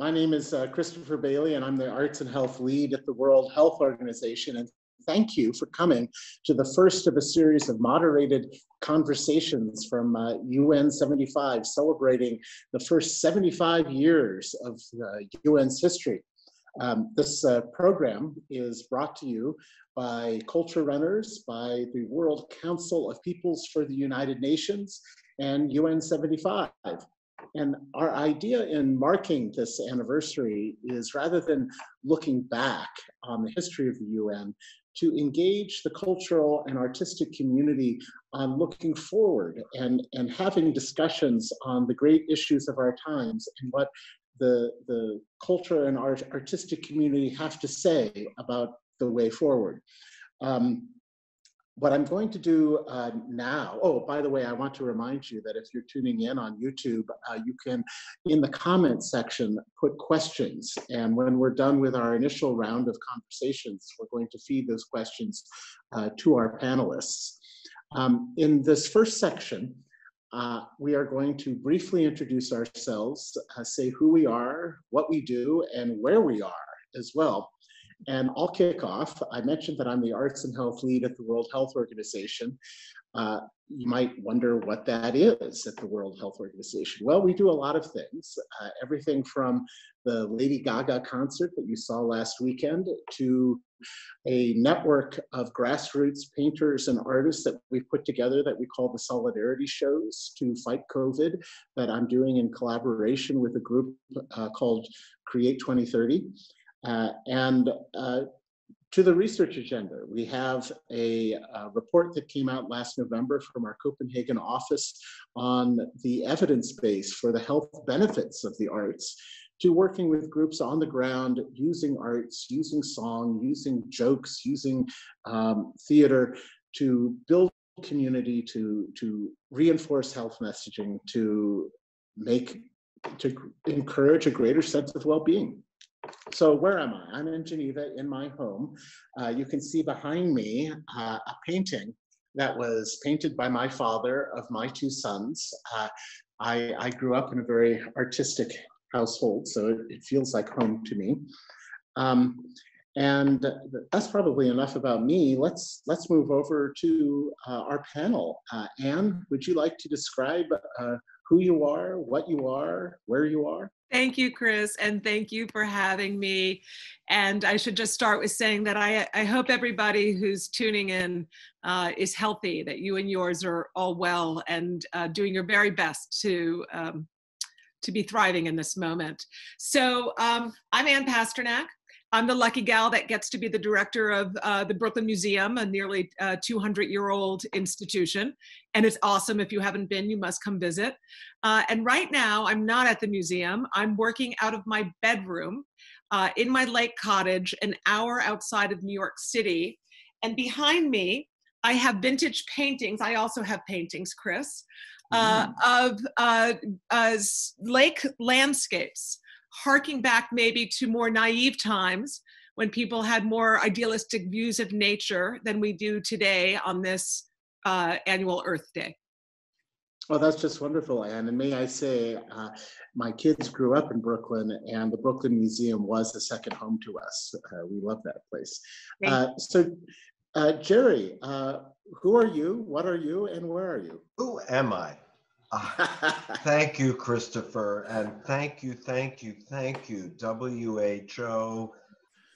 My name is uh, Christopher Bailey, and I'm the Arts and Health Lead at the World Health Organization. And thank you for coming to the first of a series of moderated conversations from uh, UN 75, celebrating the first 75 years of uh, UN's history. Um, this uh, program is brought to you by Culturunners, by the World Council of Peoples for the United Nations, and UN 75. And our idea in marking this anniversary is rather than looking back on the history of the UN, to engage the cultural and artistic community on looking forward and, and having discussions on the great issues of our times and what the, the culture and art, artistic community have to say about the way forward. Um, what I'm going to do uh, now, oh, by the way, I want to remind you that if you're tuning in on YouTube, uh, you can, in the comments section, put questions. And when we're done with our initial round of conversations, we're going to feed those questions uh, to our panelists. Um, in this first section, uh, we are going to briefly introduce ourselves, uh, say who we are, what we do, and where we are as well. And I'll kick off. I mentioned that I'm the Arts and Health Lead at the World Health Organization. Uh, you might wonder what that is at the World Health Organization. Well, we do a lot of things, uh, everything from the Lady Gaga concert that you saw last weekend to a network of grassroots painters and artists that we've put together that we call the Solidarity Shows to fight COVID that I'm doing in collaboration with a group uh, called Create 2030. Uh, and uh, to the research agenda, we have a, a, report that came out last November from our Copenhagen office on the evidence base for the health benefits of the arts to working with groups on the ground using arts, using song, using jokes, using um, theater to build community, to, to reinforce health messaging, to make, to encourage a greater sense of well-being. So where am I? I'm in Geneva in my home. Uh, you can see behind me uh, a painting that was painted by my father of my two sons. Uh, I, I, grew up in a very artistic household, so it, it feels like home to me. Um, and that's probably enough about me. Let's let's move over to uh, our panel. Uh, Anne, would you like to describe uh, who you are, what you are, where you are? Thank you, Chris, and thank you for having me. And I should just start with saying that I, I hope everybody who's tuning in uh, is healthy, that you and yours are all well and uh, doing your very best to um, to be thriving in this moment. So um, I'm Anne Pasternak. I'm the lucky gal that gets to be the director of uh, the Brooklyn Museum, a nearly 200 uh, year old institution. And it's awesome. If you haven't been, you must come visit. Uh, and right now, I'm not at the museum. I'm working out of my bedroom uh, in my lake cottage, an hour outside of New York City. And behind me, I have vintage paintings. I also have paintings, Chris, uh, mm. of uh, lake landscapes harking back maybe to more naive times when people had more idealistic views of nature than we do today on this uh, annual Earth Day. Well, that's just wonderful, Anne. And may I say, uh, my kids grew up in Brooklyn, and the Brooklyn Museum was a second home to us. Uh, we love that place. Uh, so, uh, Jerry, uh, who are you? What are you? And where are you? Who am I? Uh, thank you, Christopher. And thank you, thank you, thank you, WHO.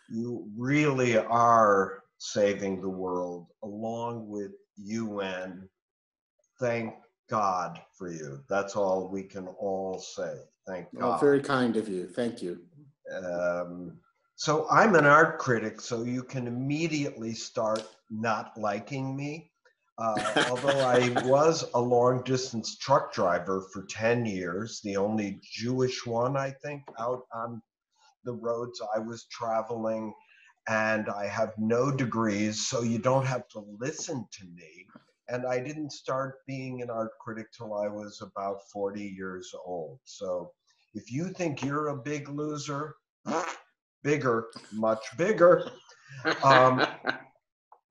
You really are saving the world along with UN. Thank God for you. That's all we can all say. Thank God. Oh, very kind of you. Thank you. Um, so I'm an art critic, so you can immediately start not liking me. Uh, although I was a long distance truck driver for 10 years, the only Jewish one, I think, out on the roads I was traveling. And I have no degrees, so you don't have to listen to me. And I didn't start being an art critic till I was about 40 years old. So if you think you're a big loser, bigger, much bigger. Um,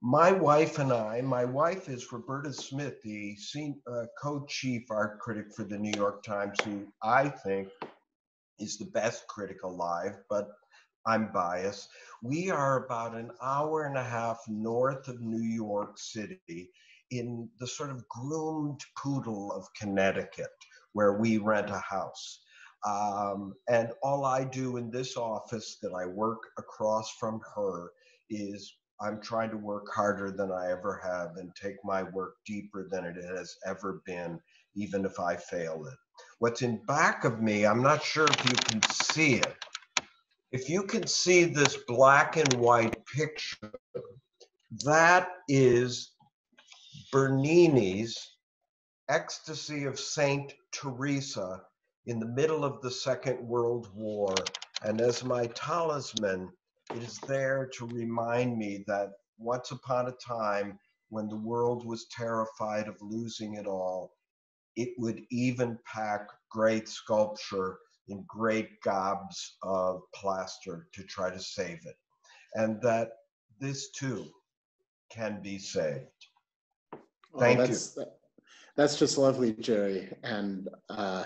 my wife and I, my wife is Roberta Smith, the uh, co-chief art critic for the New York Times, who I think is the best critic alive, but I'm biased. We are about an hour and a half north of New York City in the sort of groomed poodle of Connecticut, where we rent a house. Um, and all I do in this office that I work across from her is I'm trying to work harder than I ever have and take my work deeper than it has ever been, even if I fail it. What's in back of me, I'm not sure if you can see it. If you can see this black and white picture, that is Bernini's Ecstasy of Saint Teresa in the middle of the Second World War. And as my talisman, is there to remind me that once upon a time, when the world was terrified of losing it all, it would even pack great sculpture in great gobs of plaster to try to save it. And that this too can be saved. Thank oh, that's, you. That's just lovely, Jerry. And uh,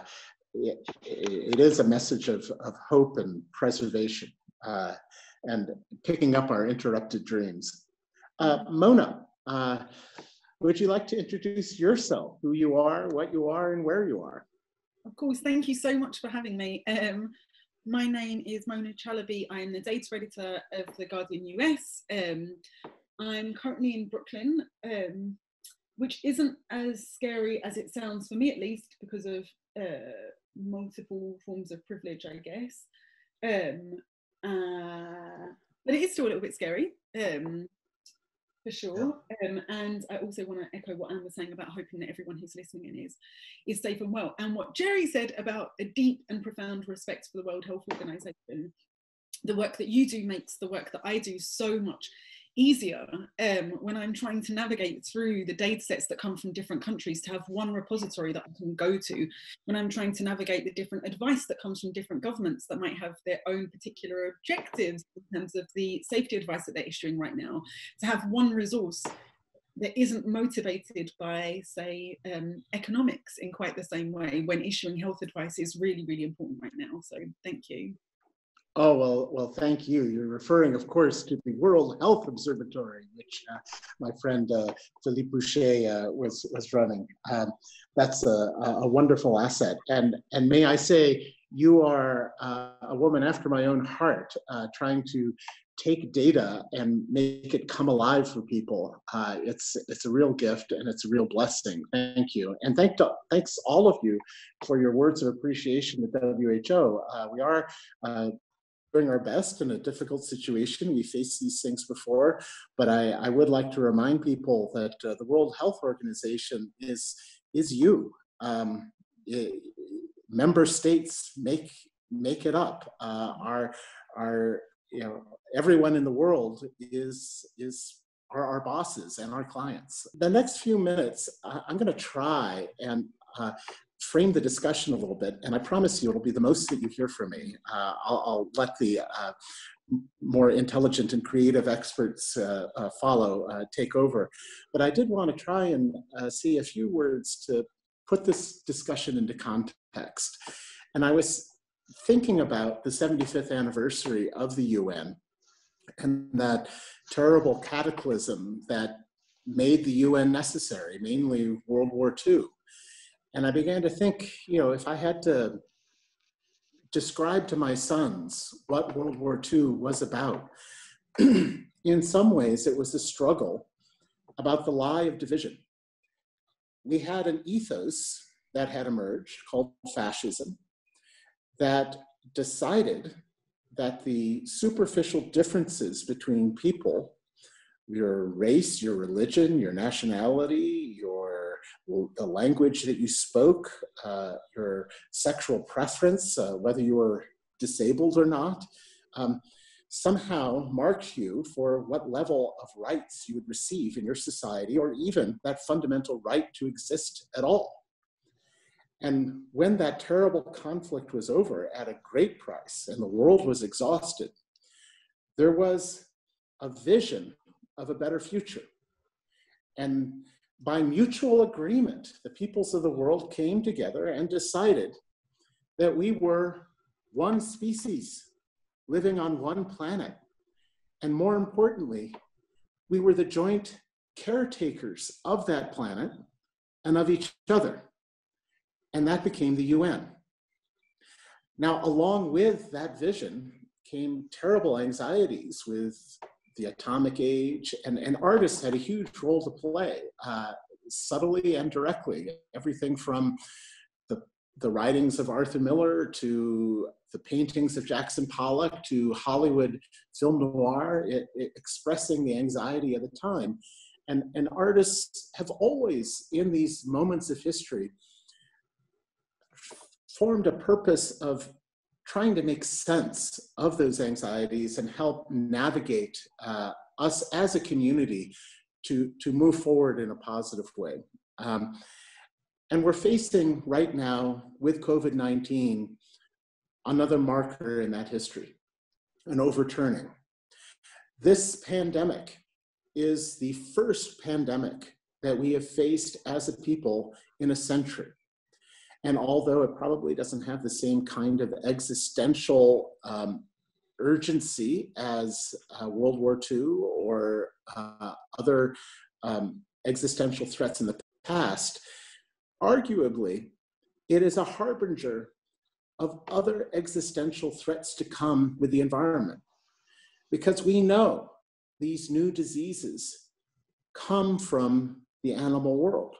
it, it is a message of, of hope and preservation. Uh, and picking up our interrupted dreams. Uh, Mona, uh, would you like to introduce yourself, who you are, what you are, and where you are? Of course, thank you so much for having me. Um, my name is Mona Chalabi. I'm the data editor of The Guardian US. Um, I'm currently in Brooklyn, um, which isn't as scary as it sounds for me, at least, because of uh, multiple forms of privilege, I guess. Um, uh, but it is still a little bit scary, um, for sure. Um, and I also want to echo what Anne was saying about hoping that everyone who's listening in is is safe and well. And what Jerry said about a deep and profound respect for the World Health Organization. The work that you do makes the work that I do so much easier um, when I'm trying to navigate through the data sets that come from different countries to have one repository that I can go to, when I'm trying to navigate the different advice that comes from different governments that might have their own particular objectives in terms of the safety advice that they're issuing right now, to have one resource that isn't motivated by, say, um, economics in quite the same way when issuing health advice is really, really important right now. So thank you. Oh, well, well, thank you. You're referring, of course, to the World Health Observatory, which uh, my friend uh, Philippe Boucher uh, was, was running. Um, that's a, a, wonderful asset. And, and may I say, you are uh, a woman after my own heart, uh, trying to take data and make it come alive for people. Uh, it's, it's a real gift and it's a real blessing. Thank you. And thank to, thanks all of you for your words of appreciation to WHO. we are doing our best in a difficult situation. We faced these things before, but I, I would like to remind people that uh, the World Health Organization is, is you. Um, it, member states make, make it up. Uh, our, our, you know, everyone in the world is, is are our bosses and our clients. The next few minutes, I'm going to try and uh, frame the discussion a little bit, and I promise you it'll be the most that you hear from me. Uh, I'll, I'll, let the uh, more intelligent and creative experts uh, uh follow, uh, take over. But I did want to try and uh, see a few words to put this discussion into context. And I was thinking about the 75th anniversary of the UN and that terrible cataclysm that made the UN necessary, mainly World War II. And I began to think, you know, if I had to describe to my sons what World War II was about, in some ways it was a struggle about the lie of division. We had an ethos that had emerged called fascism that decided that the superficial differences between people, your race, your religion, your nationality, your the language that you spoke, uh, your sexual preference, uh, whether you were disabled or not, um, somehow marked you for what level of rights you would receive in your society, or even that fundamental right to exist at all. And when that terrible conflict was over at a great price and the world was exhausted, there was a vision of a better future. And by mutual agreement, the peoples of the world came together and decided that we were one species living on one planet. And more importantly, we were the joint caretakers of that planet and of each other. And that became the UN. Now, along with that vision came terrible anxieties with the atomic age, and, and artists had a huge role to play, uh, subtly and directly. Everything from the, the writings of Arthur Miller to the paintings of Jackson Pollock to Hollywood film noir, it, it expressing the anxiety of the time. And, and artists have always, in these moments of history, formed a purpose of trying to make sense of those anxieties and help navigate uh, us as a community to, to move forward in a positive way. Um, and we're facing right now with COVID 19 another marker in that history, an overturning. This pandemic is the first pandemic that we have faced as a people in a century. And although it probably doesn't have the same kind of existential um, urgency as uh, World War II or uh, other um, existential threats in the past, arguably, it is a harbinger of other existential threats to come with the environment. Because we know these new diseases come from the animal world.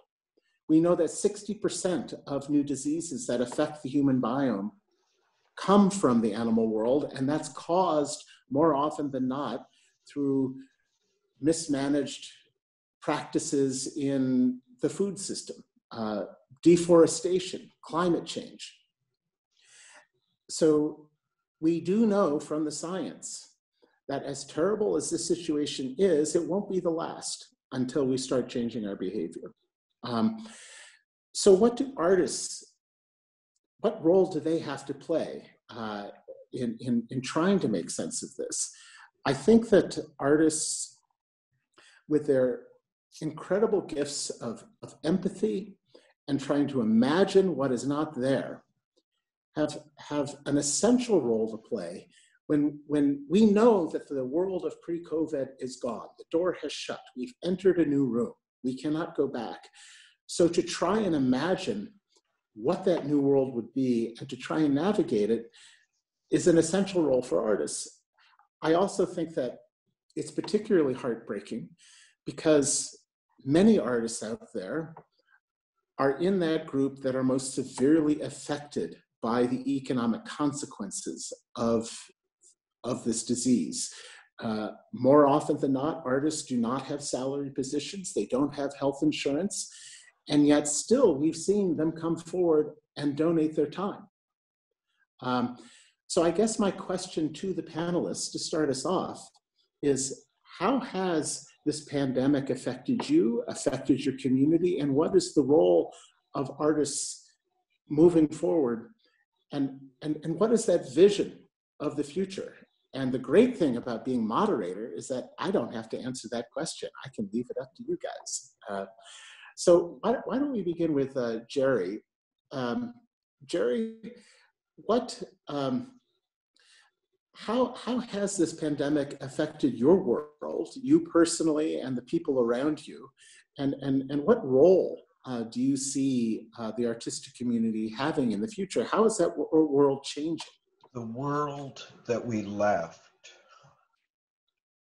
We know that 60% of new diseases that affect the human biome come from the animal world, and that's caused more often than not through mismanaged practices in the food system, uh, deforestation, climate change. So we do know from the science that as terrible as this situation is, it won't be the last until we start changing our behavior. Um, so what do artists, what role do they have to play uh, in, in, in trying to make sense of this? I think that artists, with their incredible gifts of, of empathy and trying to imagine what is not there, have, have an essential role to play when, when we know that the world of pre-COVID is gone, the door has shut, we've entered a new room, we cannot go back. So to try and imagine what that new world would be and to try and navigate it is an essential role for artists. I also think that it's particularly heartbreaking because many artists out there are in that group that are most severely affected by the economic consequences of, of this disease. Uh, more often than not, artists do not have salary positions, they don't have health insurance, and yet still we've seen them come forward and donate their time. Um, so I guess my question to the panelists to start us off is how has this pandemic affected you, affected your community, and what is the role of artists moving forward? And, and, and what is that vision of the future? And the great thing about being moderator is that I don't have to answer that question. I can leave it up to you guys. Uh, so why, why, don't we begin with uh, Jerry? Um, Jerry, what, um, how, how has this pandemic affected your world, you personally and the people around you? And, and, and what role uh, do you see uh, the artistic community having in the future? How is that world changing? The world that we left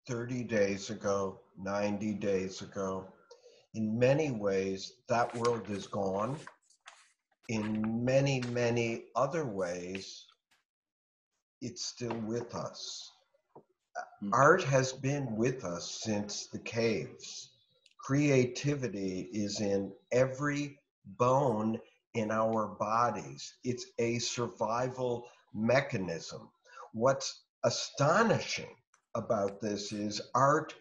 30 days ago, 90 days ago, in many ways, that world is gone. In many, many other ways, it's still with us. Mm-hmm. Art has been with us since the caves. Creativity is in every bone in our bodies. It's a survival mechanism. What's astonishing about this is art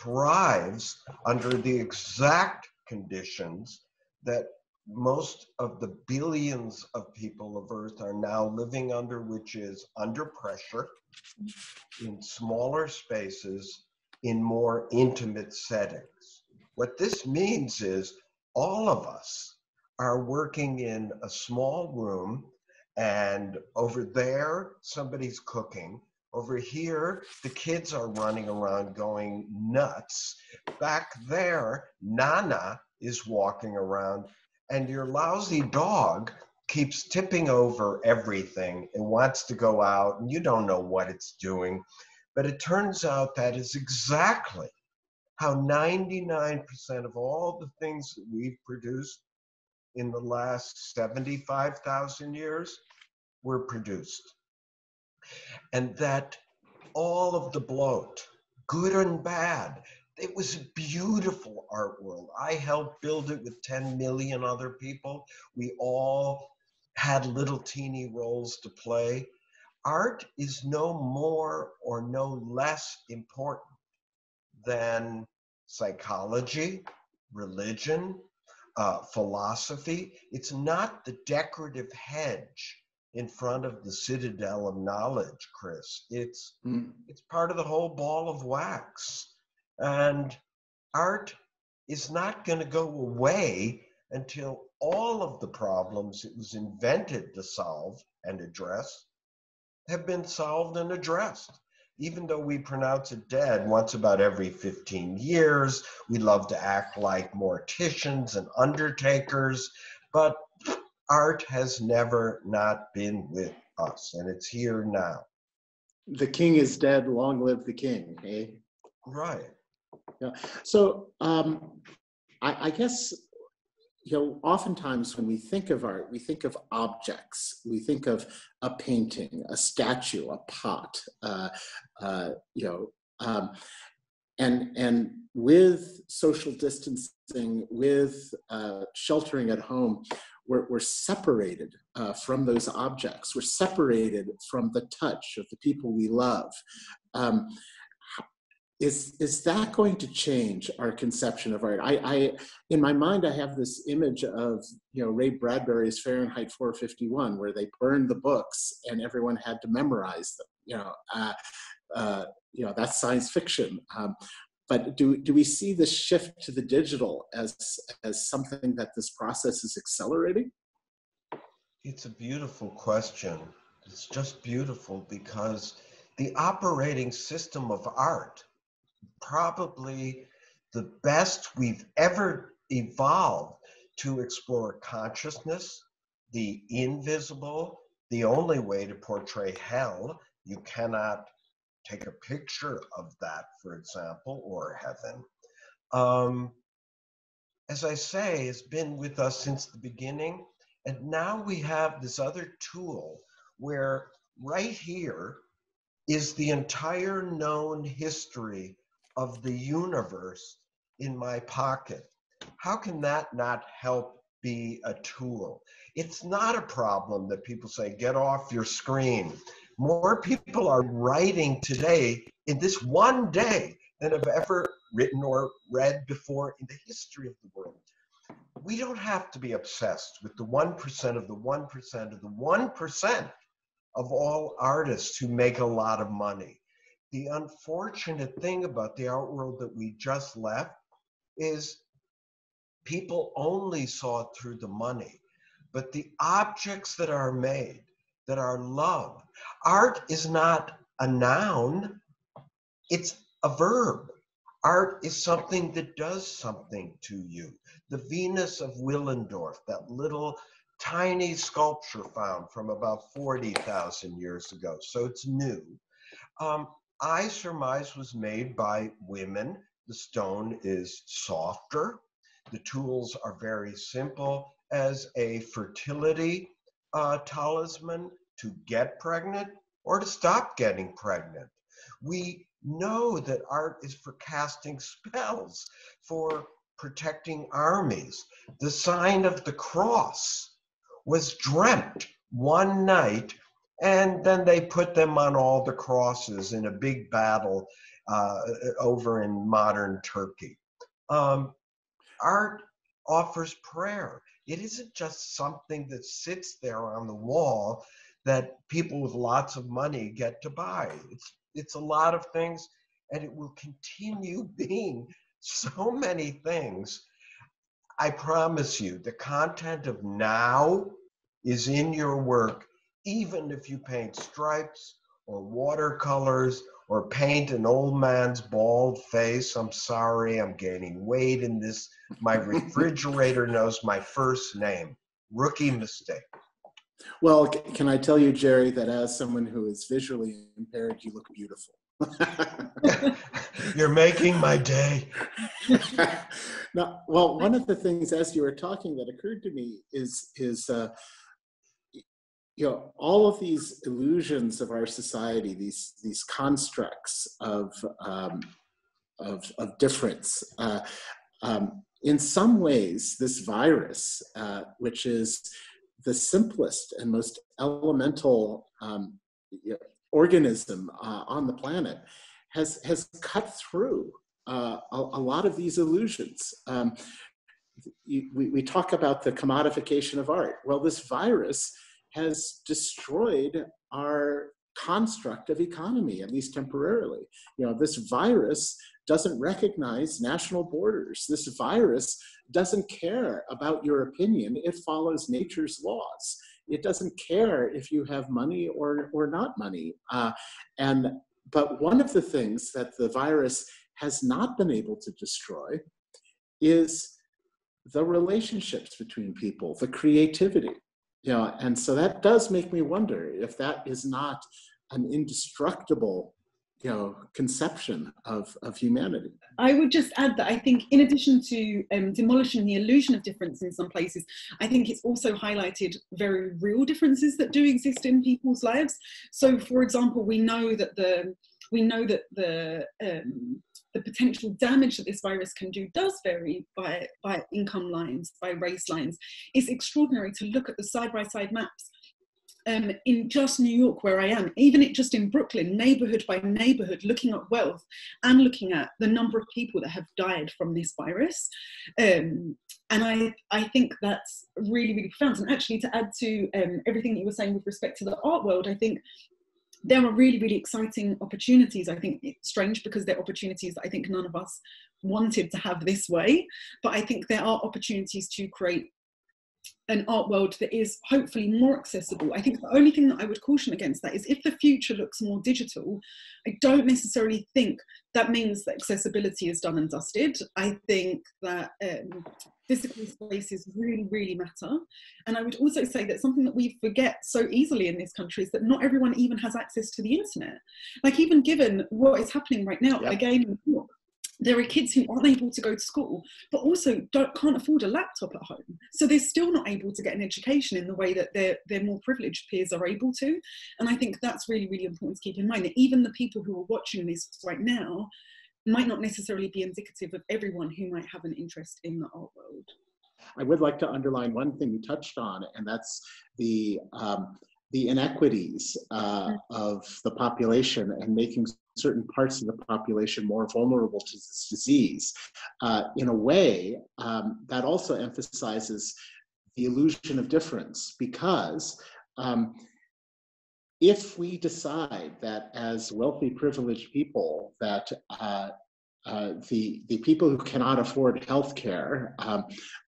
thrives under the exact conditions that most of the billions of people of Earth are now living under, which is under pressure, in smaller spaces, in more intimate settings. What this means is all of us are working in a small room And over there, somebody's cooking. Over here, the kids are running around going nuts. Back there, Nana is walking around, and your lousy dog keeps tipping over everything and wants to go out, and you don't know what it's doing. But it turns out that is exactly how 99% of all the things that we've produced in the last 75,000 years were produced. And that all of the bloat, good and bad, it was a beautiful art world. I helped build it with 10 million other people. We all had little teeny roles to play. Art is no more or no less important than psychology, religion, uh, philosophy. It's not the decorative hedge in front of the citadel of knowledge, Chris. It's mm. it's part of the whole ball of wax, and art is not going to go away until all of the problems it was invented to solve and address have been solved and addressed. Even though we pronounce it dead once about every 15 years, we love to act like morticians and undertakers, but art has never not been with us, and it's here now. The king is dead, long live the king, eh? Right. Yeah. So um, I, I guess you know, oftentimes when we think of art, we think of objects. We think of a painting, a statue, a pot, uh, uh, you know, um, and and with social distancing, with uh, sheltering at home, we're, we're separated uh, from those objects. We're separated from the touch of the people we love. Um, is is that going to change our conception of art? I, I, in my mind, I have this image of you know Ray Bradbury's Fahrenheit 451, where they burned the books and everyone had to memorize them. You know, uh, uh, you know that's science fiction. Um, but do do we see the shift to the digital as as something that this process is accelerating? It's a beautiful question. It's just beautiful because the operating system of art probably the best we've ever evolved to explore consciousness, the invisible, the only way to portray hell. You cannot take a picture of that, for example, or heaven. Um, as I say, has been with us since the beginning. And now we have this other tool where right here is the entire known history of the universe in my pocket. How can that not help be a tool? It's not a problem that people say, get off your screen. More people are writing today in this one day than have ever written or read before in the history of the world. We don't have to be obsessed with the 1% of the 1% of the 1% of all artists who make a lot of money the unfortunate thing about the art world that we just left is people only saw it through the money. But the objects that are made, that are love. art is not a noun, it's a verb. Art is something that does something to you. The Venus of Willendorf, that little tiny sculpture found from about 40,000 years ago, so it's new. Um, I surmise was made by women. The stone is softer. The tools are very simple as a fertility uh, talisman to get pregnant or to stop getting pregnant. We know that art is for casting spells, for protecting armies. The sign of the cross was dreamt one night and then they put them on all the crosses in a big battle uh, over in modern Turkey. Um, art offers prayer. It isn't just something that sits there on the wall that people with lots of money get to buy. It's it's a lot of things, and it will continue being so many things. I promise you, the content of now is in your work even if you paint stripes or watercolors or paint an old man's bald face. I'm sorry, I'm gaining weight in this. My refrigerator knows my first name. Rookie mistake. Well, can I tell you, Jerry, that as someone who is visually impaired, you look beautiful. You're making my day. now, well, one of the things as you were talking that occurred to me is is uh, you know all of these illusions of our society, these these constructs of um, of, of difference. Uh, um, in some ways, this virus, uh, which is the simplest and most elemental um, organism uh, on the planet has has cut through uh, a, a, lot of these illusions. Um, we, we talk about the commodification of art. Well, this virus has destroyed our construct of economy, at least temporarily. You know, this virus doesn't recognize national borders. This virus doesn't care about your opinion. It follows nature's laws. It doesn't care if you have money or, or not money. Uh, and, but one of the things that the virus has not been able to destroy is the relationships between people, the creativity. You know, and so that does make me wonder if that is not an indestructible you know conception of of humanity i would just add that i think in addition to um, demolishing the illusion of difference in some places i think it's also highlighted very real differences that do exist in people's lives so for example we know that the we know that the um, the potential damage that this virus can do does vary by, by income lines, by race lines. It's extraordinary to look at the side by side maps um, in just New York, where I am, even it just in Brooklyn, neighborhood by neighborhood, looking at wealth and looking at the number of people that have died from this virus. Um, and I, I think that's really, really profound. And actually, to add to um, everything that you were saying with respect to the art world, I think there are really, really exciting opportunities. I think it's strange because they're opportunities that I think none of us wanted to have this way. But I think there are opportunities to create an art world that is hopefully more accessible. I think the only thing that I would caution against that is if the future looks more digital, I don't necessarily think that means that accessibility is done and dusted. I think that um, physical spaces really, really matter. And I would also say that something that we forget so easily in this country is that not everyone even has access to the internet. Like even given what is happening right now, yep. again, there are kids who aren't able to go to school, but also can't afford a laptop at home. So they're still not able to get an education in the way that their, their more privileged peers are able to. And I think that's really, really important to keep in mind that even the people who are watching this right now might not necessarily be indicative of everyone who might have an interest in the art world. I would like to underline one thing you touched on, and that's the um, the inequities uh, of the population and making certain parts of the population more vulnerable to this disease. Uh, in a way, um, that also emphasizes the illusion of difference because um, if we decide that as wealthy, privileged people, that uh, uh, the the people who cannot afford health care, um,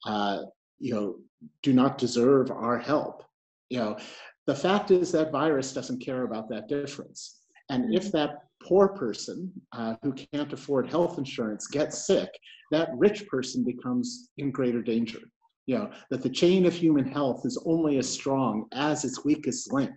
uh, you know, do not deserve our help, you know, the fact is that virus doesn't care about that difference. And if that poor person uh, who can't afford health insurance gets sick, that rich person becomes in greater danger. You know, that the chain of human health is only as strong as its weakest link.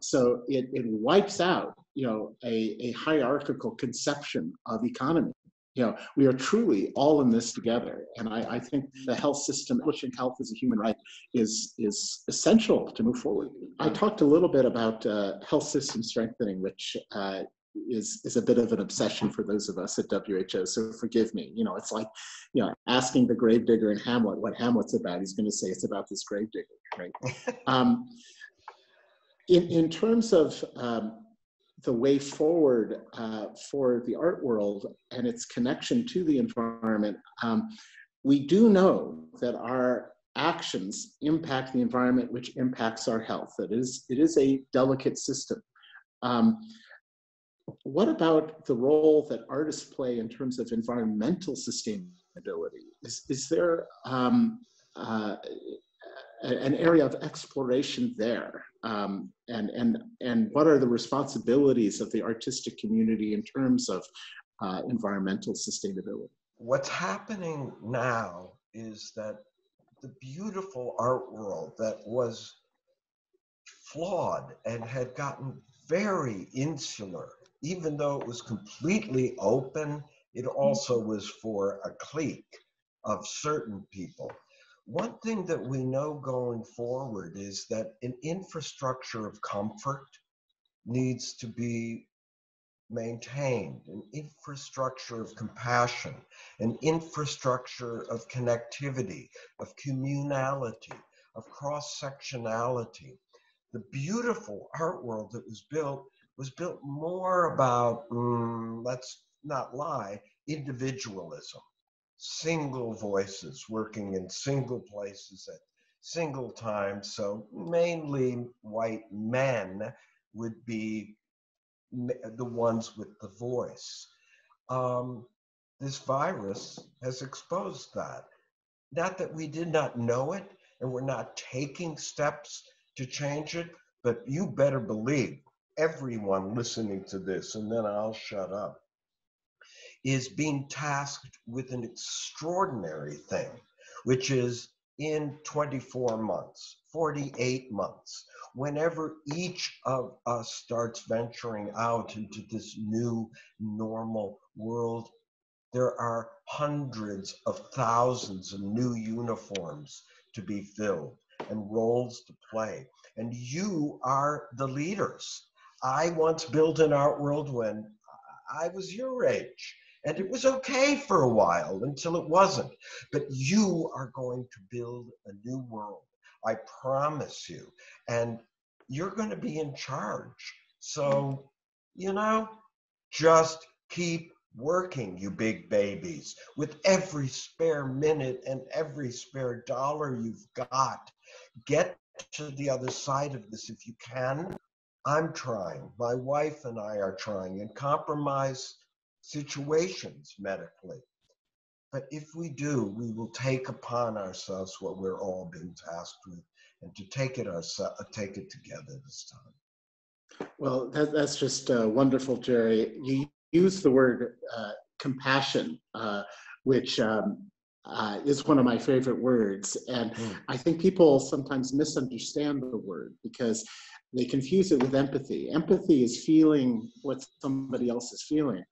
So it, it wipes out, you know, a, a hierarchical conception of economy you know, we are truly all in this together. And I, I think the health system, pushing health as a human right, is is essential to move forward. I talked a little bit about uh, health system strengthening, which uh, is is a bit of an obsession for those of us at WHO. So forgive me. You know, it's like, you know, asking the gravedigger in Hamlet what Hamlet's about. He's going to say it's about this gravedigger, right? um, in in terms of um, the way forward uh, for the art world and its connection to the environment, um, we do know that our actions impact the environment, which impacts our health. It is, it is a delicate system. Um, what about the role that artists play in terms of environmental sustainability? Is, is there um, uh, an area of exploration there? Um, and, and, and what are the responsibilities of the artistic community in terms of uh, environmental sustainability? What's happening now is that the beautiful art world that was flawed and had gotten very insular, even though it was completely open, it also was for a clique of certain people. One thing that we know going forward is that an infrastructure of comfort needs to be maintained, an infrastructure of compassion, an infrastructure of connectivity, of communality, of cross sectionality. The beautiful art world that was built was built more about, mm, let's not lie, individualism single voices working in single places at single times. So mainly white men would be the ones with the voice. Um, this virus has exposed that. Not that we did not know it and we're not taking steps to change it, but you better believe everyone listening to this, and then I'll shut up is being tasked with an extraordinary thing, which is in 24 months, 48 months, whenever each of us starts venturing out into this new normal world, there are hundreds of thousands of new uniforms to be filled and roles to play. And you are the leaders. I once built an art world when I was your age. And it was okay for a while until it wasn't. But you are going to build a new world. I promise you. And you're going to be in charge. So, you know, just keep working, you big babies, with every spare minute and every spare dollar you've got. Get to the other side of this if you can. I'm trying. My wife and I are trying, and compromise situations medically. But if we do, we will take upon ourselves what we're all being tasked with and to take it ourselves, take it together this time. Well, that, that's just uh, wonderful, Jerry. You use the word uh, compassion, uh, which um, uh, is one of my favorite words. And mm. I think people sometimes misunderstand the word because they confuse it with empathy. Empathy is feeling what somebody else is feeling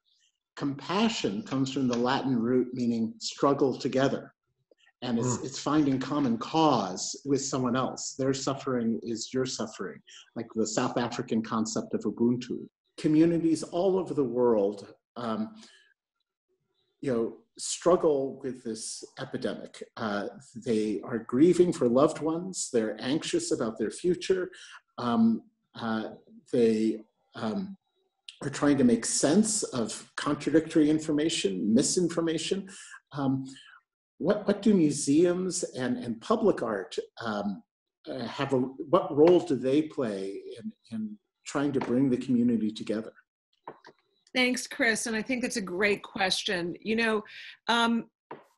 compassion comes from the Latin root meaning struggle together. And it's, mm. it's finding common cause with someone else. Their suffering is your suffering, like the South African concept of Ubuntu. Communities all over the world, um, you know, struggle with this epidemic. Uh, they are grieving for loved ones. They're anxious about their future. Um, uh, they um, are trying to make sense of contradictory information, misinformation. Um, what, what do museums and, and public art um, uh, have a, what role do they play in, in trying to bring the community together? Thanks, Chris. And I think that's a great question. You know, um,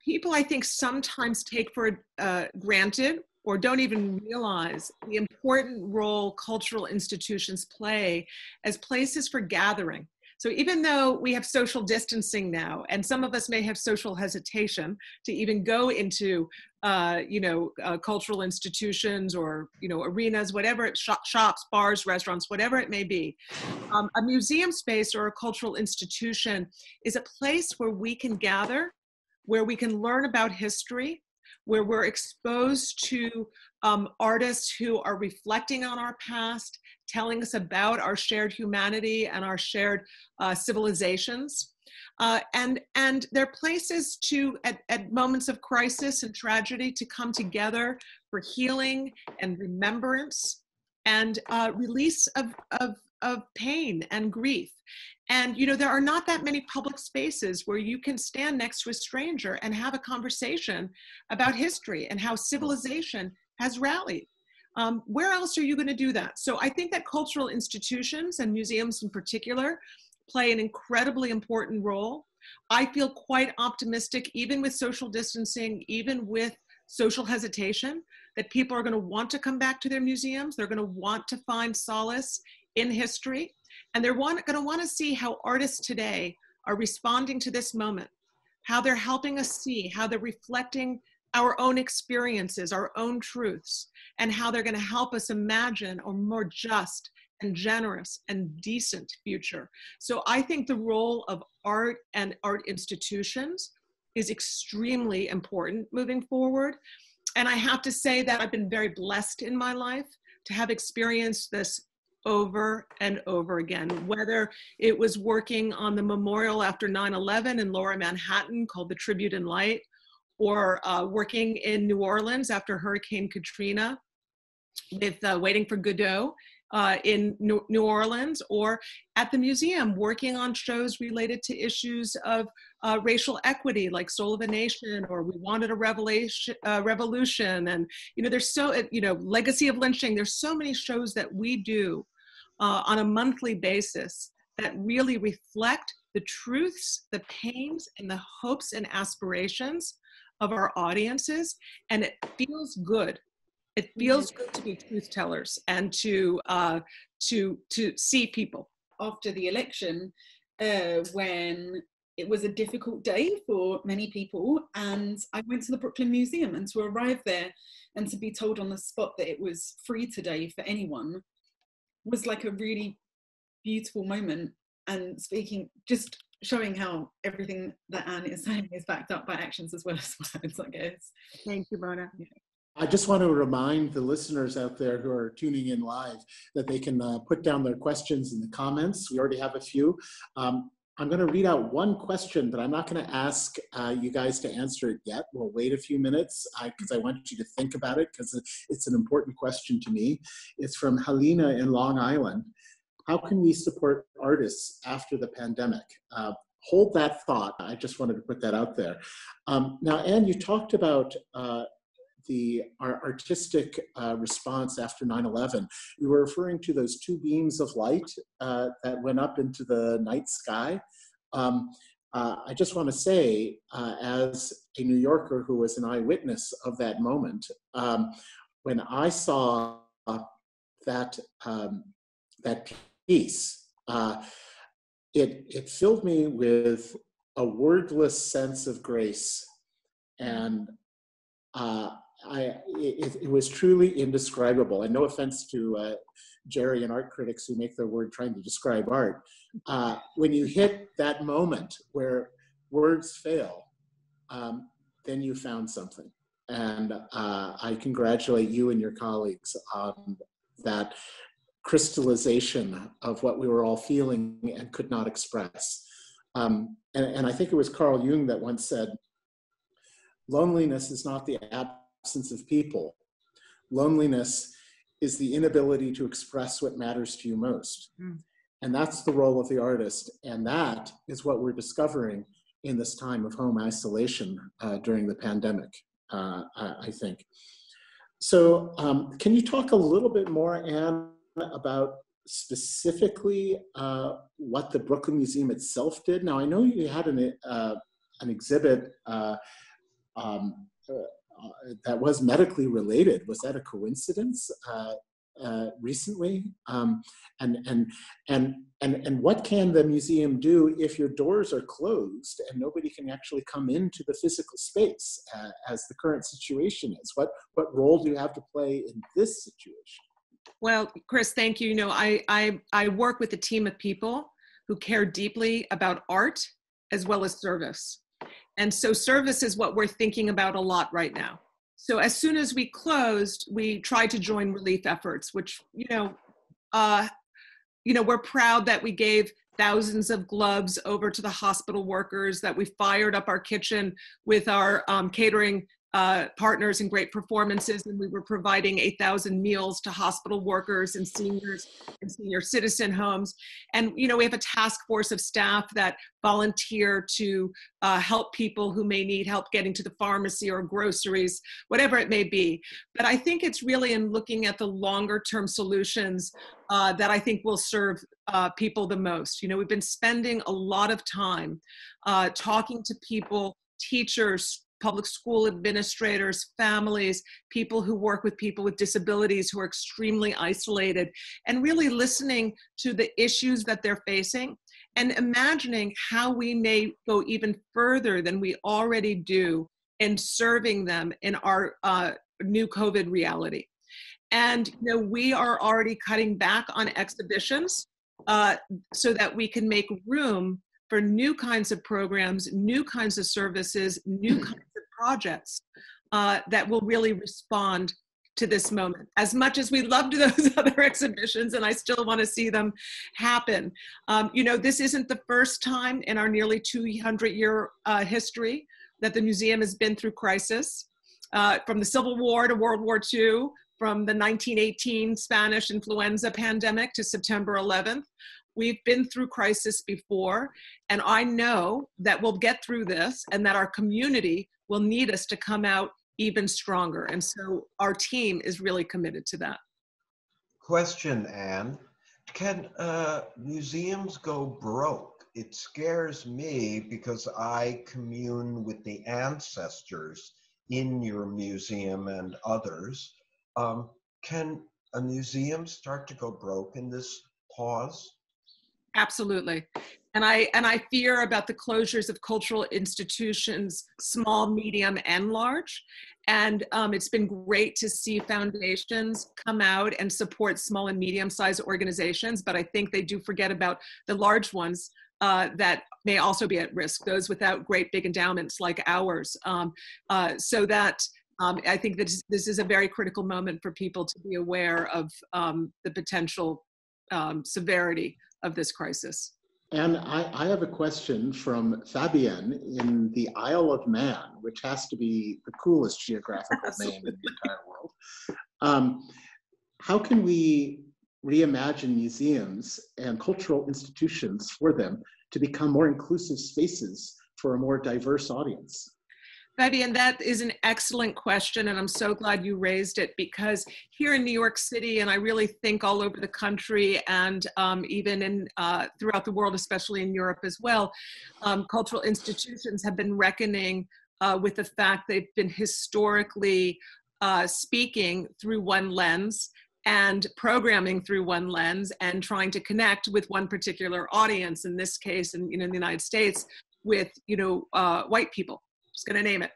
people I think sometimes take for uh, granted or don't even realize the important role cultural institutions play as places for gathering. So even though we have social distancing now, and some of us may have social hesitation to even go into, uh, you know, uh, cultural institutions or you know arenas, whatever it, shops, bars, restaurants, whatever it may be, um, a museum space or a cultural institution is a place where we can gather, where we can learn about history, where we're exposed to um, artists who are reflecting on our past, telling us about our shared humanity and our shared uh, civilizations. Uh, and and they're places to at, at moments of crisis and tragedy to come together for healing and remembrance and uh, release of, of, of pain and grief. And you know there are not that many public spaces where you can stand next to a stranger and have a conversation about history and how civilization has rallied. Um, where else are you going to do that? So i think that cultural institutions and museums in particular play an incredibly important role. I feel quite optimistic even with social distancing even with social hesitation that people are going to want to come back to their museums. They're going to want to find solace in history. And they're going to want to see how artists today are responding to this moment, how they're helping us see, how they're reflecting our own experiences, our own truths, and how they're going to help us imagine a more just and generous and decent future. So I think the role of art and art institutions is extremely important moving forward. And I have to say that I've been very blessed in my life to have experienced this over and over again, whether it was working on the memorial after 9 11 in lower Manhattan called the Tribute in Light, or uh, working in New Orleans after Hurricane Katrina with uh, Waiting for Godot uh, in New, Orleans or at the museum working on shows related to issues of uh, racial equity like Soul of a Nation or We Wanted a Revelation, uh, Revolution. And you know there's so you know Legacy of Lynching. There's so many shows that we do uh, on a monthly basis that really reflect the truths, the pains, and the hopes and aspirations of our audiences. And it feels good. It feels good to be truth tellers and to uh, to to see people. After the election, uh, when it was a difficult day for many people, and I went to the Brooklyn Museum, and to arrive there and to be told on the spot that it was free today for anyone was like a really beautiful moment and speaking just showing how everything that Anne is saying is backed up by actions as well as words, I guess. Thank you, Mona. I just want to remind the listeners out there who are tuning in live that they can uh, put down their questions in the comments. We already have a few. Um, I'm going to read out one question, but I'm not going to ask uh, you guys to answer it yet. We'll wait a few minutes because I, want you to think about it because it's an important question to me. It's from Helena in Long Island. How can we support artists after the pandemic? Uh, hold that thought. I just wanted to put that out there. Um, now, Anne, you talked about uh, the our artistic uh, response after 9-11 We were referring to those two beams of light uh, that went up into the night sky. Um, uh, i just want to say uh, as a new yorker who was an eyewitness of that moment um, when i saw that um, that piece uh, it, it filled me with a wordless sense of grace and uh, I, it, it, was truly indescribable. And no offense to uh, Jerry and art critics who make their word trying to describe art. Uh, when you hit that moment where words fail, um, then you found something. And uh, I congratulate you and your colleagues on that crystallization of what we were all feeling and could not express. Um, and, and I think it was Carl Jung that once said, loneliness is not the absence absence of people. Loneliness is the inability to express what matters to you most. Mm. And that's the role of the artist. And that is what we're discovering in this time of home isolation uh, during the pandemic, uh, I, think. So, um, can you talk a little bit more, Anne, about specifically uh, what the Brooklyn Museum itself did? Now, I know you had an, uh, an exhibit uh, um, uh, that was medically related. Was that a coincidence? Uh, uh, recently um, and and and and and what can the museum do if your doors are closed and nobody can actually come into the physical space uh, as the current situation is what what role do you have to play in this situation well chris thank you you know i i, I work with a team of people who care deeply about art as well as service and so service is what we're thinking about a lot right now. So as soon as we closed, we tried to join relief efforts, which, you know, uh, you know, we're proud that we gave thousands of gloves over to the hospital workers, that we fired up our kitchen with our um, catering uh, partners and great performances, and we were providing 8,000 meals to hospital workers and seniors and senior citizen homes. And you know, we have a task force of staff that volunteer to uh, help people who may need help getting to the pharmacy or groceries, whatever it may be. But I think it's really in looking at the longer term solutions uh, that I think will serve uh, people the most. You know, we've been spending a lot of time uh, talking to people teachers, public school administrators, families, people who work with people with disabilities who are extremely isolated, and really listening to the issues that they're facing and imagining how we may go even further than we already do in serving them in our uh, new COVID reality. And you know, we are already cutting back on exhibitions uh, so that we can make room for new kinds of programs, new kinds of services, new kinds of projects uh, that will really respond to this moment. As much as we loved those other exhibitions, and I still want to see them happen. Um, you know, this isn't the first time in our nearly 200 year uh, history that the museum has been through crisis. Uh, from the Civil War to World War II, from the 1918 Spanish influenza pandemic to September 11th. We've been through crisis before, and I know that we'll get through this and that our community will need us to come out even stronger. And so our team is really committed to that. Question, Anne. Can uh, museums go broke? It scares me because I commune with the ancestors in your museum and others. Um, can a museum start to go broke in this pause? Absolutely. And I and I fear about the closures of cultural institutions, small, medium, and large. And um, it's been great to see foundations come out and support small and medium-sized organizations, but I think they do forget about the large ones uh, that may also be at risk, those without great big endowments like ours. Um, uh, so that um, I think that this is a very critical moment for people to be aware of um, the potential um, severity of this crisis. And I, I, have a question from Fabienne in the Isle of Man, which has to be the coolest geographical name in the entire world. Um, how can we reimagine museums and cultural institutions for them to become more inclusive spaces for a more diverse audience? Fabian, that is an excellent question, and I'm so glad you raised it because here in New York City, and I really think all over the country and um, even in uh, throughout the world, especially in Europe as well, um, cultural institutions have been reckoning uh, with the fact they've been historically uh, speaking through one lens and programming through one lens and trying to connect with one particular audience. In this case, in, you know, in the United States, with you know uh, white people just going to name it.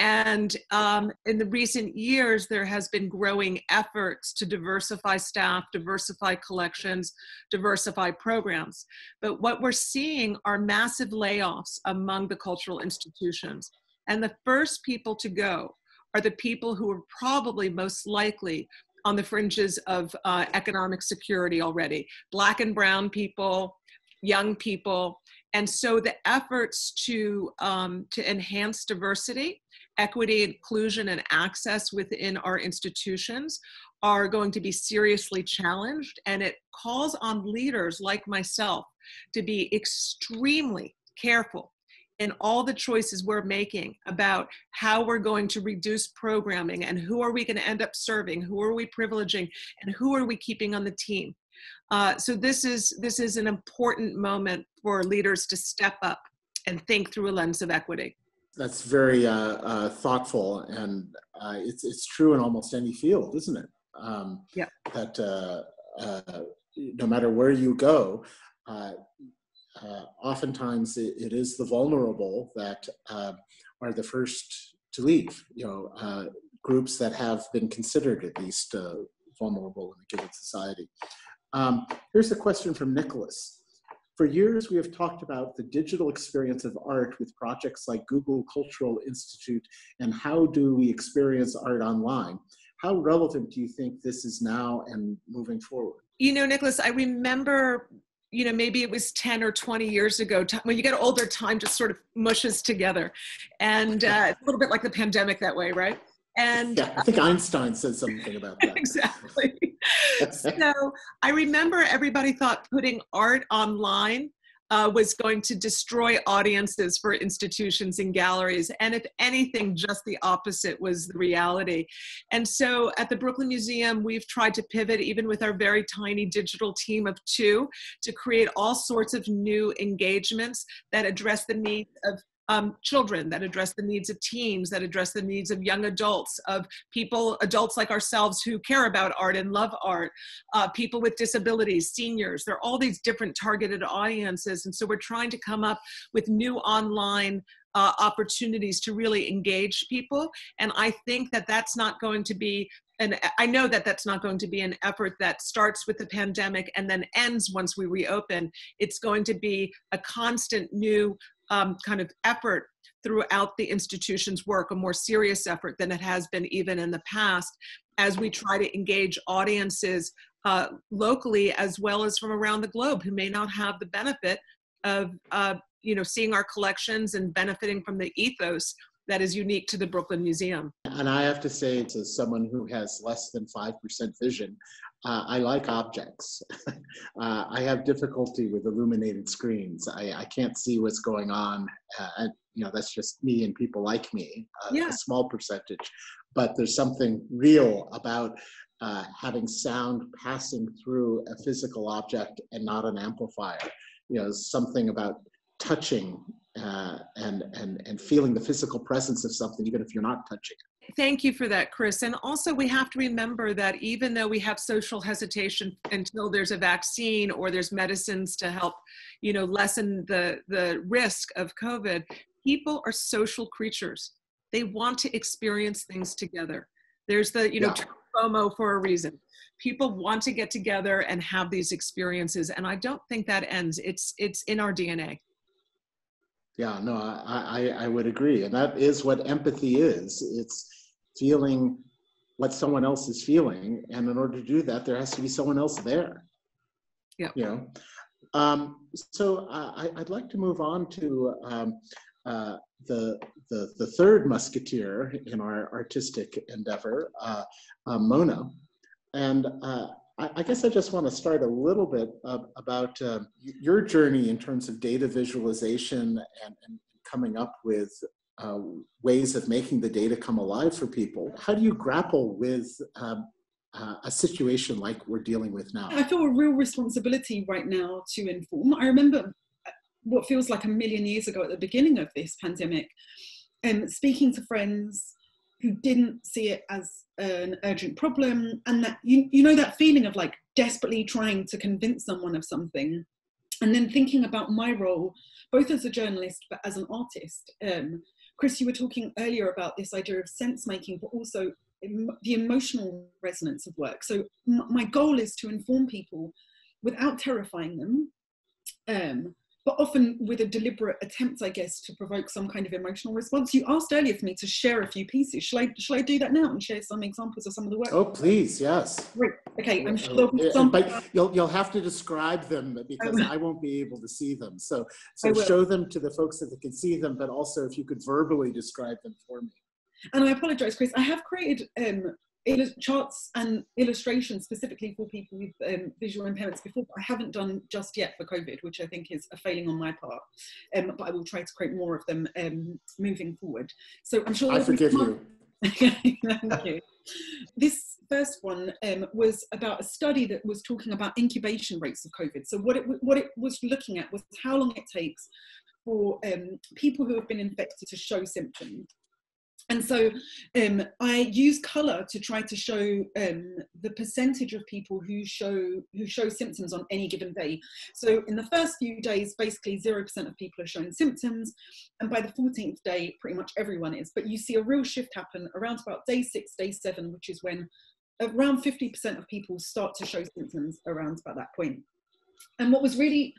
And um, in the recent years, there has been growing efforts to diversify staff, diversify collections, diversify programs. But what we're seeing are massive layoffs among the cultural institutions. And the first people to go are the people who are probably most likely on the fringes of uh, economic security already Black and Brown people, young people, and so the efforts to, um, to enhance diversity, equity, inclusion, and access within our institutions are going to be seriously challenged. And it calls on leaders like myself to be extremely careful in all the choices we're making about how we're going to reduce programming and who are we going to end up serving, who are we privileging, and who are we keeping on the team. Uh, so this is this is an important moment for leaders to step up and think through a lens of equity. That's very uh, uh, thoughtful, and uh, it's it's true in almost any field, isn't it? Um, yeah. That uh, no matter where you go, oftentimes it, it is the vulnerable that are the first to leave. You know, groups that have been considered at least vulnerable in a given society. Um, here's a question from Nicholas. For years, we have talked about the digital experience of art with projects like Google Cultural Institute and how do we experience art online. How relevant do you think this is now and moving forward? You know, Nicholas, I remember you know maybe it was 10 or 20 years ago when you get older time just sort of mushes together and uh, it's a little bit like the pandemic that way right and yeah, I think Einstein said something about that. exactly. So I remember everybody thought putting art online uh, was going to destroy audiences for institutions and galleries. And if anything, just the opposite was the reality. And so at the Brooklyn Museum, we've tried to pivot, even with our very tiny digital team of two, to create all sorts of new engagements that address the needs of um, children, that address the needs of teens, that address the needs of young adults, of people, adults like ourselves who care about art and love art, uh, people with disabilities, seniors. There are all these different targeted audiences. And so we're trying to come up with new online uh, opportunities to really engage people. And I think that that's not going to be and I know that that's not going to be an effort that starts with the pandemic and then ends once we reopen. It's going to be a constant new um, kind of effort throughout the institution's work, a more serious effort than it has been even in the past, as we try to engage audiences uh, locally as well as from around the globe who may not have the benefit of uh, you know seeing our collections and benefiting from the ethos that is unique to the Brooklyn Museum. And I have to say, to someone who has less than 5% vision, uh, I like objects. uh, I have difficulty with illuminated screens. I, I can't see what's going on. Uh, you know, that's just me and people like me, uh, yeah. a small percentage. But there's something real about uh, having sound passing through a physical object and not an amplifier. You know, something about touching uh, and, and, and feeling the physical presence of something, even if you're not touching it. Thank you for that, Chris. And also, we have to remember that even though we have social hesitation until there's a vaccine or there's medicines to help, you know, lessen the, the risk of COVID, people are social creatures. They want to experience things together. There's the, you know, yeah. FOMO for a reason. People want to get together and have these experiences, and I don't think that ends. It's it's in our DNA. Yeah, no, I, I, I would agree. And that is what empathy is. It's feeling what someone else is feeling. And in order to do that, there has to be someone else there. Yeah. You know? Um, so uh, I, would like to move on to um, uh, the, the, the third musketeer in our artistic endeavor, uh, uh Mona. And uh, I, guess I just want to start a little bit about uh, your journey in terms of data visualization and, and coming up with uh, ways of making the data come alive for people. How do you grapple with um, uh, a situation like we're dealing with now? I feel a real responsibility right now to inform. I remember uh, what feels like a million years ago at the beginning of this pandemic, um, speaking to friends who didn't see it as an urgent problem and that you, you know that feeling of like desperately trying to convince someone of something and then thinking about my role both as a journalist but as an artist. Um, chris you were talking earlier about this idea of sense making but also the emotional resonance of work. So my goal is to inform people without terrifying them um, but often with a deliberate attempt, I guess, to provoke some kind of emotional response. You asked earlier for me to share a few pieces. Shall I, shall I do that now and share some examples of some of the work? Oh, please, yes. Great. Okay, I'm sure there'll be some. But you'll, you'll have to describe them because I, I won't be able to see them. So, so show them to the folks that can see them, but also if you could verbally describe them for me. And I apologize, Chris. I have created um, charts and illustrations specifically for people with um, visual impairments before, but I haven't done just yet for COVID, which I think is a failing on my part. Um, but I will try to create more of them um, moving forward. So I'm sure. I forgive you. Thank you. This first one um, was about a study that was talking about incubation rates of COVID. So what it what it was looking at was how long it takes for um, people who have been infected to show symptoms and so um, I use color to try to show um, the percentage of people who show who show symptoms on any given day. So in the first few days, basically zero percent of people are showing symptoms, and by the 14th day, pretty much everyone is. But you see a real shift happen around about day six, day seven, which is when around 50% of people start to show symptoms around about that point. And what was really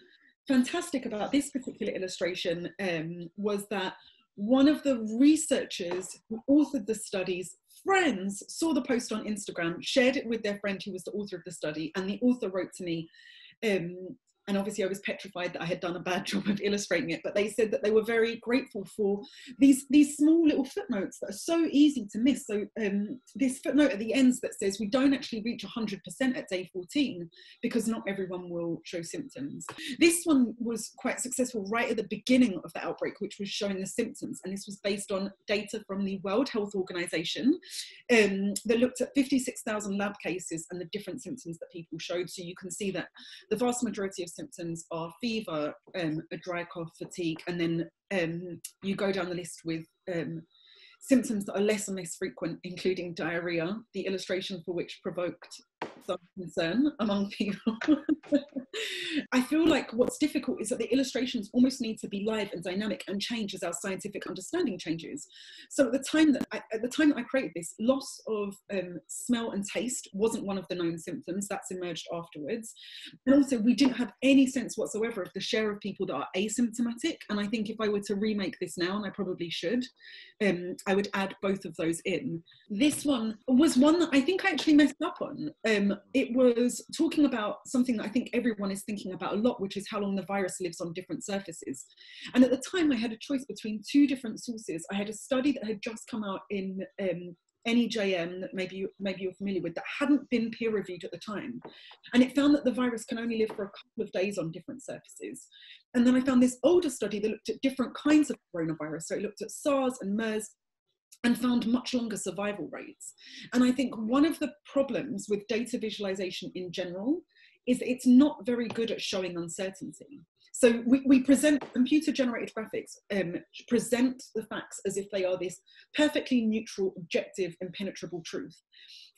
fantastic about this particular illustration um, was that one of the researchers who authored the studies friends saw the post on instagram shared it with their friend who was the author of the study and the author wrote to me um, and obviously I was petrified that I had done a bad job of illustrating it, but they said that they were very grateful for these these small little footnotes that are so easy to miss. So um, this footnote at the ends that says we don't actually reach 100% at day 14 because not everyone will show symptoms. This one was quite successful right at the beginning of the outbreak, which was showing the symptoms, and this was based on data from the World Health Organization um, that looked at 56,000 lab cases and the different symptoms that people showed. So you can see that the vast majority of symptoms are fever, um, a dry cough, fatigue, and then um, you go down the list with um, symptoms that are less and less frequent, including diarrhea, the illustration for which provoked some concern among people. I feel like what's difficult is that the illustrations almost need to be live and dynamic and change as our scientific understanding changes. So at the time that I, at the time that I created this, loss of um, smell and taste wasn't one of the known symptoms. That's emerged afterwards, and also we didn't have any sense whatsoever of the share of people that are asymptomatic. And I think if I were to remake this now, and I probably should, um, I would add both of those in. This one was one that I think I actually messed up on. Um, it was talking about something that I think everyone is thinking about a lot, which is how long the virus lives on different surfaces. And at the time, I had a choice between two different sources. I had a study that had just come out in um, NEJM that maybe you, maybe you're familiar with that hadn't been peer reviewed at the time, and it found that the virus can only live for a couple of days on different surfaces. And then I found this older study that looked at different kinds of coronavirus. So it looked at SARS and MERS and found much longer survival rates. And I think one of the problems with data visualization in general is it's not very good at showing uncertainty. So we, we present computer generated graphics, um, present the facts as if they are this perfectly neutral, objective, impenetrable truth.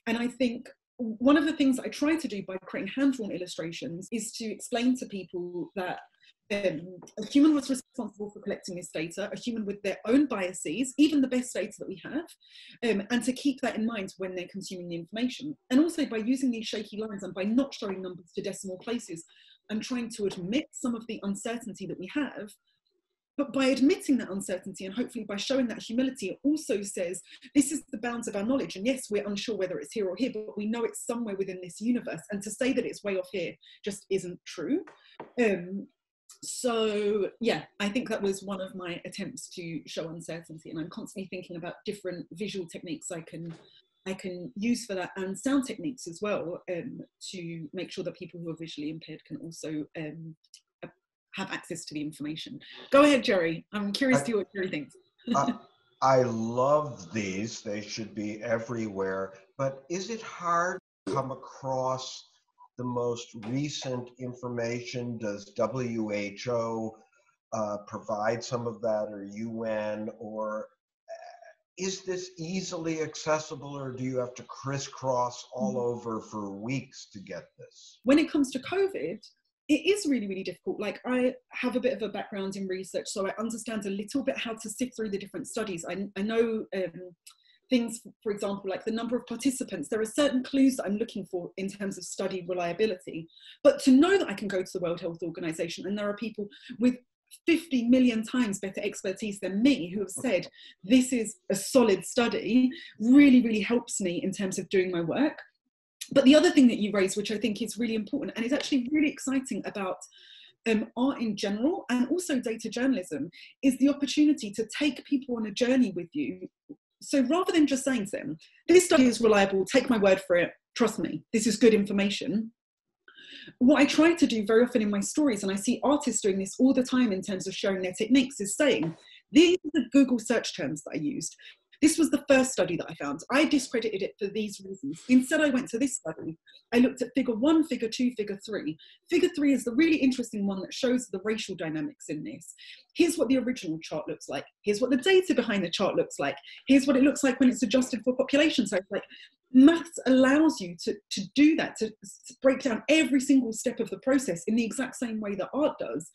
And I think one of the things I try to do by creating hand drawn illustrations is to explain to people that um, a human was responsible for collecting this data, a human with their own biases, even the best data that we have, um, and to keep that in mind when they're consuming the information. And also by using these shaky lines and by not showing numbers to decimal places and trying to admit some of the uncertainty that we have, but by admitting that uncertainty and hopefully by showing that humility, it also says this is the bounds of our knowledge. And yes, we're unsure whether it's here or here, but we know it's somewhere within this universe. And to say that it's way off here just isn't true. Um, so yeah i think that was one of my attempts to show uncertainty and i'm constantly thinking about different visual techniques i can i can use for that and sound techniques as well um, to make sure that people who are visually impaired can also um, have access to the information. Go ahead jerry. I'm curious I, to what jerry thinks. I love these. They should be everywhere. But is it hard to come across the most recent information? Does WHO uh, provide some of that or UN or uh, is this easily accessible or do you have to crisscross all mm. over for weeks to get this? When it comes to COVID, it is really, really difficult. Like, I have a bit of a background in research, so I understand a little bit how to sift through the different studies. I, I know um, things, for example, like the number of participants, there are certain clues that I'm looking for in terms of study reliability. But to know that I can go to the World Health Organization and there are people with 50 million times better expertise than me who have said this is a solid study really, really helps me in terms of doing my work. But the other thing that you raised, which I think is really important and is actually really exciting about um, art in general and also data journalism is the opportunity to take people on a journey with you so rather than just saying to this study is reliable, take my word for it, trust me, this is good information. What I try to do very often in my stories, and I see artists doing this all the time in terms of sharing their techniques, is saying, these are the Google search terms that I used. This was the first study that I found. I discredited it for these reasons. Instead, I went to this study. I looked at figure one, figure two, figure three. Figure three is the really interesting one that shows the racial dynamics in this. Here's what the original chart looks like. Here's what the data behind the chart looks like. Here's what it looks like when it's adjusted for population. So it's like maths allows you to, to do that, to break down every single step of the process in the exact same way that art does.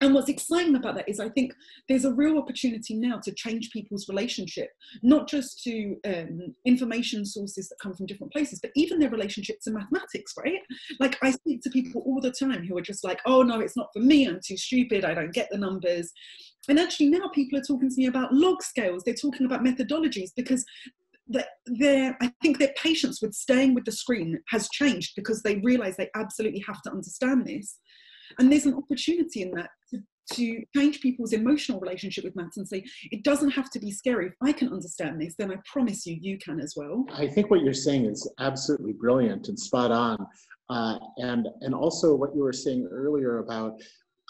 And what's exciting about that is I think there's a real opportunity now to change people's relationship, not just to um, information sources that come from different places, but even their relationship to mathematics, right? Like I speak to people all the time who are just like, oh no, it's not for me, I'm too stupid, I don't get the numbers. And actually now people are talking to me about log scales, they're talking about methodologies because their I think their patience with staying with the screen has changed because they realize they absolutely have to understand this and there's an opportunity in that to, to change people's emotional relationship with maths and say, it doesn't have to be scary. If I can understand this, then I promise you, you can as well. I think what you're saying is absolutely brilliant and spot on. Uh, and, and also what you were saying earlier about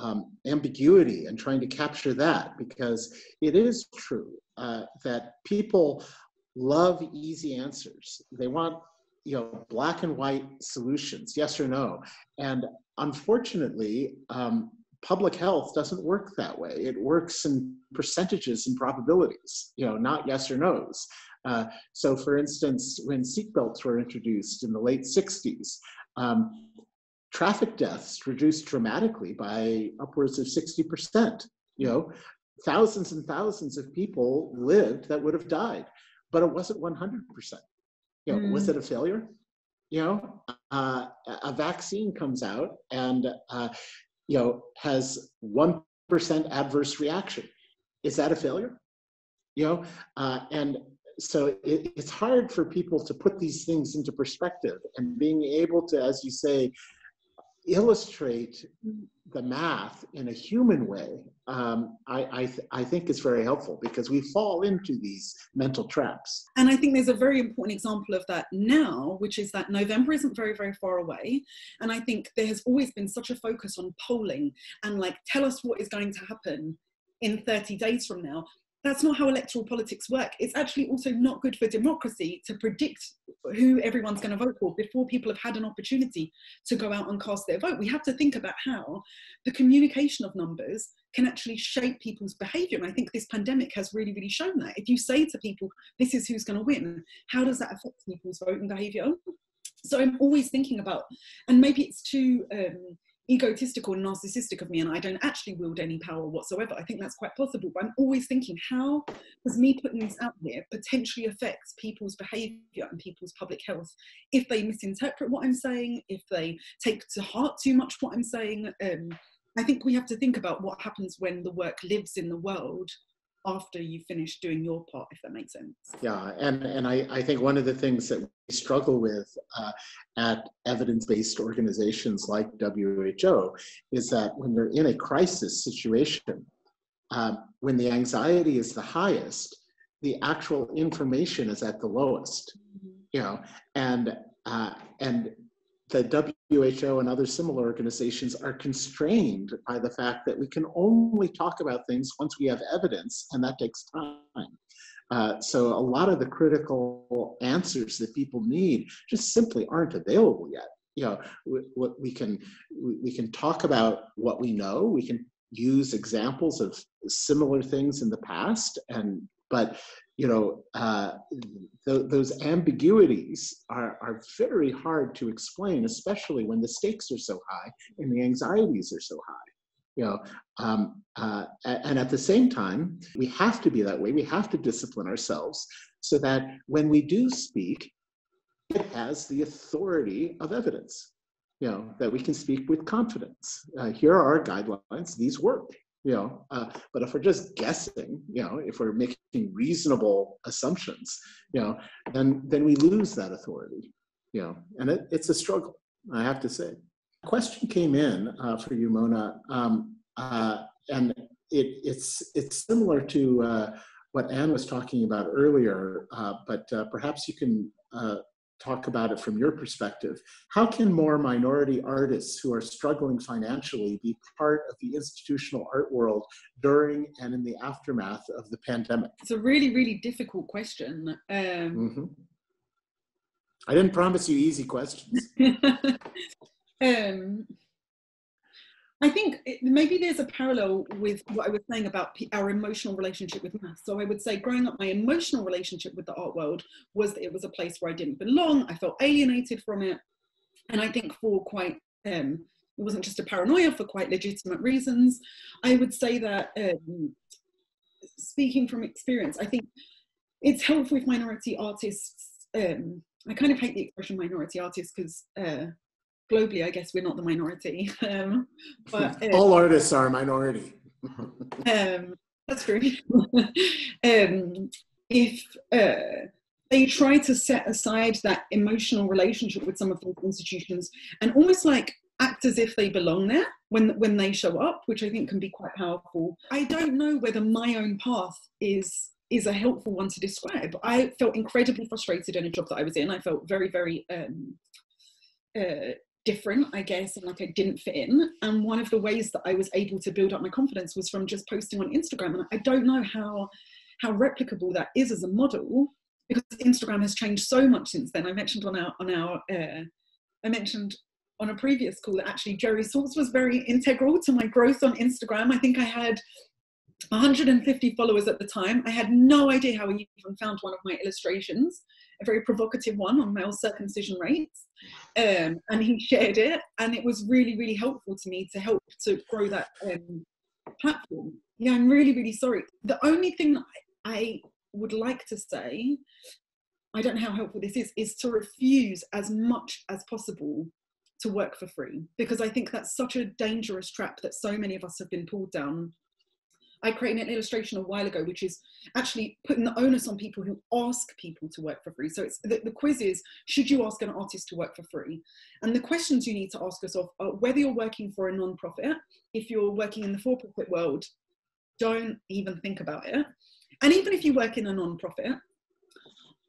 um, ambiguity and trying to capture that because it is true uh, that people love easy answers. They want you know black and white solutions, yes or no. And unfortunately, um, public health doesn't work that way. It works in percentages and probabilities, you know, not yes or no's. Uh, so, for instance, when seatbelts were introduced in the late 60s, um, traffic deaths reduced dramatically by upwards of 60%. You know, thousands and thousands of people lived that would have died, but it wasn't 100%. You know, mm. was it a failure? You know, uh, a vaccine comes out and uh, you know has one percent adverse reaction. Is that a failure? You know, uh, and so it, it's hard for people to put these things into perspective and being able to, as you say, illustrate the math in a human way, um, I, I, th- I, think is very helpful because we fall into these mental traps. And I think there's a very important example of that now, which is that November isn't very, very far away. And I think there has always been such a focus on polling and like, tell us what is going to happen in 30 days from now that's not how electoral politics work. It's actually also not good for democracy to predict who everyone's going to vote for before people have had an opportunity to go out and cast their vote. We have to think about how the communication of numbers can actually shape people's behavior. And I think this pandemic has really, really shown that. If you say to people, this is who's going to win, how does that affect people's voting behavior? So I'm always thinking about, and maybe it's too, um, egotistical and narcissistic of me and I don't actually wield any power whatsoever. I think that's quite possible. But I'm always thinking, how does me putting this out there potentially affect people's behavior and people's public health if they misinterpret what I'm saying, if they take to heart too much what I'm saying? Um, I think we have to think about what happens when the work lives in the world after you finish doing your part, if that makes sense. Yeah, and, and I, I think one of the things that we struggle with uh, at evidence-based organizations like WHO is that when you're in a crisis situation, um, when the anxiety is the highest, the actual information is at the lowest, mm-hmm. you know, and uh, and the WHO and other similar organizations are constrained by the fact that we can only talk about things once we have evidence, and that takes time. Uh, so a lot of the critical answers that people need just simply aren't available yet. You know, we, we can we can talk about what we know. We can use examples of similar things in the past, and but you know, uh, th- those ambiguities are, are very hard to explain, especially when the stakes are so high and the anxieties are so high. You know, um, uh, and at the same time, we have to be that way. We have to discipline ourselves so that when we do speak, it has the authority of evidence. You know, that we can speak with confidence. Uh, here are our guidelines. These work you know uh, but if we're just guessing you know if we're making reasonable assumptions you know then then we lose that authority you know and it, it's a struggle i have to say. Question came in uh, for you mona um, uh, and it, it's it's similar to uh, what anne was talking about earlier uh, but uh, perhaps you can talk about it from your perspective. How can more minority artists who are struggling financially be part of the institutional art world during and in the aftermath of the pandemic? It's a really, really difficult question. Um, mm-hmm. I didn't promise you easy questions. um, I think it, maybe there's a parallel with what I was saying about our emotional relationship with math. So I would say growing up, my emotional relationship with the art world was that it was a place where I didn't belong. I felt alienated from it. And I think for quite, um, it wasn't just a paranoia for quite legitimate reasons. I would say that um, speaking from experience, I think it's helpful with minority artists, um, I kind of hate the expression minority artists because uh, globally, I guess we're not the minority. Um, but uh, all artists are a minority. um, that's true. um, if uh, they try to set aside that emotional relationship with some of those institutions and almost like act as if they belong there when when they show up, which I think can be quite powerful. I don't know whether my own path is is a helpful one to describe. I felt incredibly frustrated in a job that I was in. I felt very, very um, uh, different, I guess, and like I didn't fit in. And one of the ways that I was able to build up my confidence was from just posting on Instagram. And I don't know how how replicable that is as a model because Instagram has changed so much since then. I mentioned on our on our uh, I mentioned on a previous call that actually Jerry Saltz was very integral to my growth on Instagram. I think I had 150 followers at the time. I had no idea how he even found one of my illustrations, a very provocative one on male circumcision rates. Um, and he shared it, and it was really, really helpful to me to help to grow that um, platform. Yeah, I'm really, really sorry. The only thing I would like to say, I don't know how helpful this is, is to refuse as much as possible to work for free because I think that's such a dangerous trap that so many of us have been pulled down I created an illustration a while ago, which is actually putting the onus on people who ask people to work for free. So it's the, the quiz is, should you ask an artist to work for free? And the questions you need to ask yourself are whether you're working for a non-profit, if you're working in the for-profit world, don't even think about it. And even if you work in a non-profit,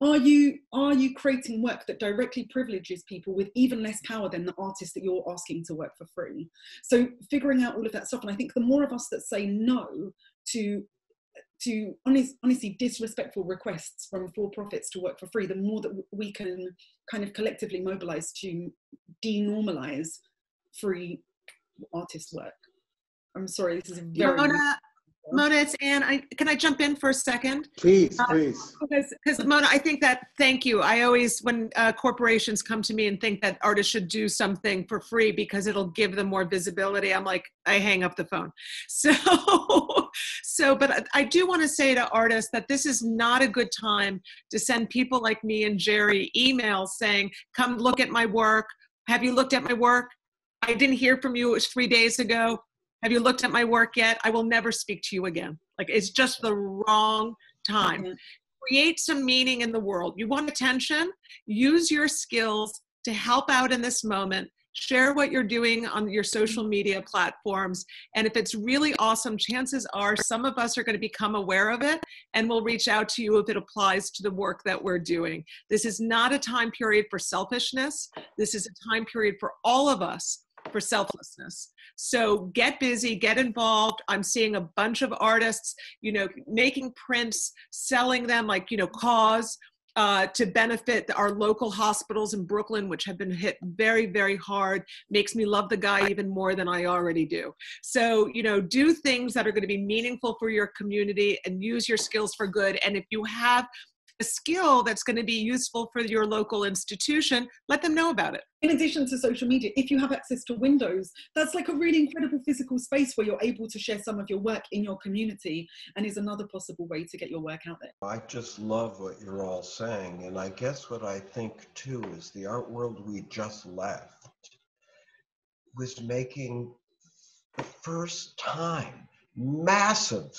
are you are you creating work that directly privileges people with even less power than the artist that you're asking to work for free? So figuring out all of that stuff and i think the more of us that say no to to honest, honestly disrespectful requests from for-profits to work for free the more that we can kind of collectively mobilize to denormalize free artist work. I'm sorry this is very Mona, it's Anne. I, can I jump in for a second? Please, Uh, please. Because, because Mona, I think that, thank you. I always, when uh, corporations come to me and think that artists should do something for free because it'll give them more visibility, I'm like, I hang up the phone. So, so, but I- I do want to say to artists that this is not a good time to send people like me and Jerry emails saying, come look at my work. Have you looked at my work? I didn't hear from you. It was three days ago. Have you looked at my work yet? I will never speak to you again. Like it's just the wrong time. Yeah. Create some meaning in the world. You want attention? Use your skills to help out in this moment. Share what you're doing on your social media platforms. And if it's really awesome, chances are some of us are going to become aware of it and we'll reach out to you if it applies to the work that we're doing. This is not a time period for selfishness. This is a time period for all of us for selflessness. So get busy, get involved. I'm seeing a bunch of artists, you know, making prints, selling them like, you know, cause uh, to benefit our local hospitals in Brooklyn, which have been hit very, very hard. Makes me love the guy even more than I already do. So, you know, do things that are going to be meaningful for your community and use your skills for good. And if you have a skill that's going to be useful for your local institution, let them know about it. in addition to social media, if you have access to Windows, that's like a really incredible physical space where you're able to share some of your work in your community and is another possible way to get your work out there. I just love what you're all saying. And I guess what I think too is the art world we just left was making the first time massive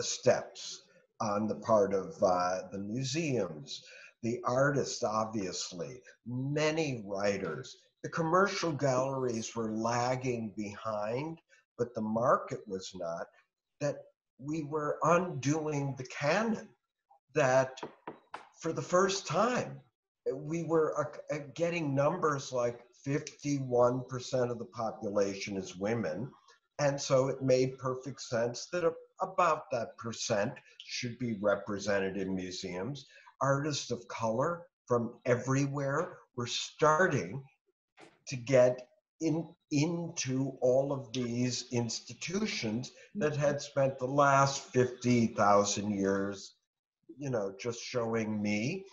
steps on the part of uh, the museums, the artists, obviously, many writers. The commercial galleries were lagging behind, but the market was not. That we were undoing the canon that for the first time we were uh, uh, getting numbers like 51% of the population is women and so it made perfect sense that a, about that percent should be represented in museums artists of color from everywhere were starting to get in into all of these institutions that had spent the last 50,000 years, you know, just showing me.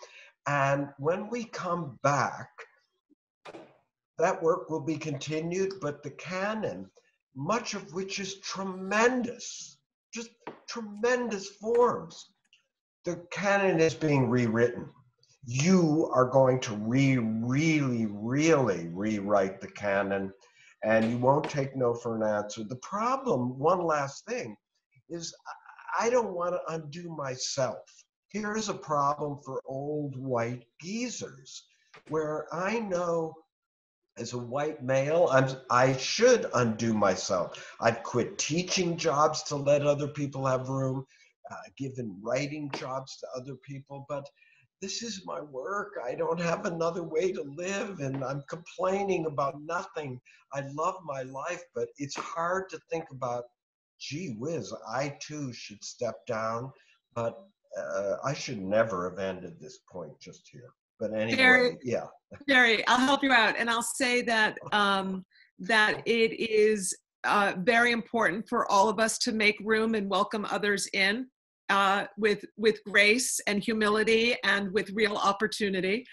And when we come back, that work will be continued, but the canon, much of which is tremendous, just tremendous forms, the canon is being rewritten. You are going to re, really, really rewrite the canon and you won't take no for an answer. The problem, one last thing, is I don't want to undo myself. Here's a problem for old white geezers where I know as a white male, I'm, I should undo myself. I've quit teaching jobs to let other people have room, uh, given writing jobs to other people, but this is my work. I don't have another way to live, and I'm complaining about nothing. I love my life, but it's hard to think about, gee whiz, I too should step down, but uh, I should never have ended this point just here. But anyway, Very- yeah. Jerry, I'll help you out, and I'll say that um, that it is uh, very important for all of us to make room and welcome others in uh, with with grace and humility and with real opportunity.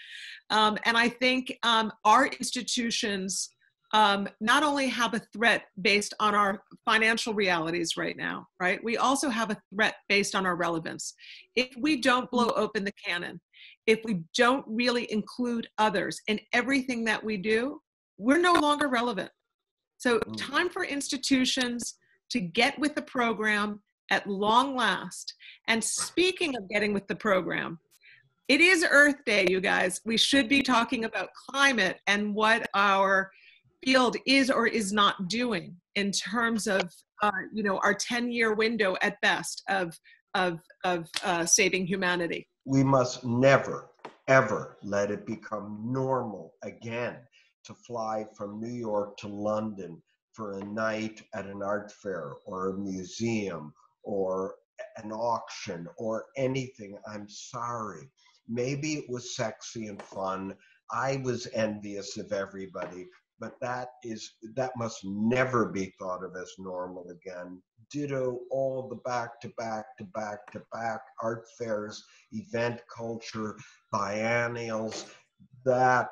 Um, and I think um, our institutions um, not only have a threat based on our financial realities right now, right? We also have a threat based on our relevance. If we don't blow open the canon, if we don't really include others in everything that we do, we're no longer relevant. So, Mm. time for institutions to get with the program at long last. And speaking of getting with the program, it is Earth Day, you guys. We should be talking about climate and what our field is or is not doing in terms of, uh, you know, our 10 year window at best of, of, of uh, saving humanity. We must never, ever let it become normal again to fly from New York to London for a night at an art fair or a museum or an auction or anything. I'm sorry. Maybe it was sexy and fun. I was envious of everybody, but that is that must never be thought of as normal again. Ditto all the back to back to back to back art fairs, event culture, biennials. That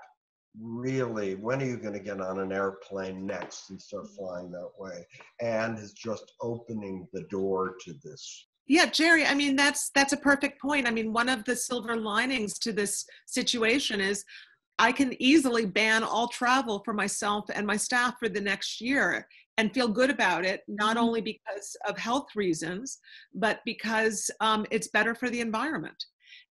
really, when are you going to get on an airplane next and start flying that way? And is just opening the door to this. Yeah, Jerry, I mean that's that's a perfect point. I mean, one of the silver linings to this situation is I can easily ban all travel for myself and my staff for the next year and feel good about it, not only because of health reasons, but because um, it's better for the environment.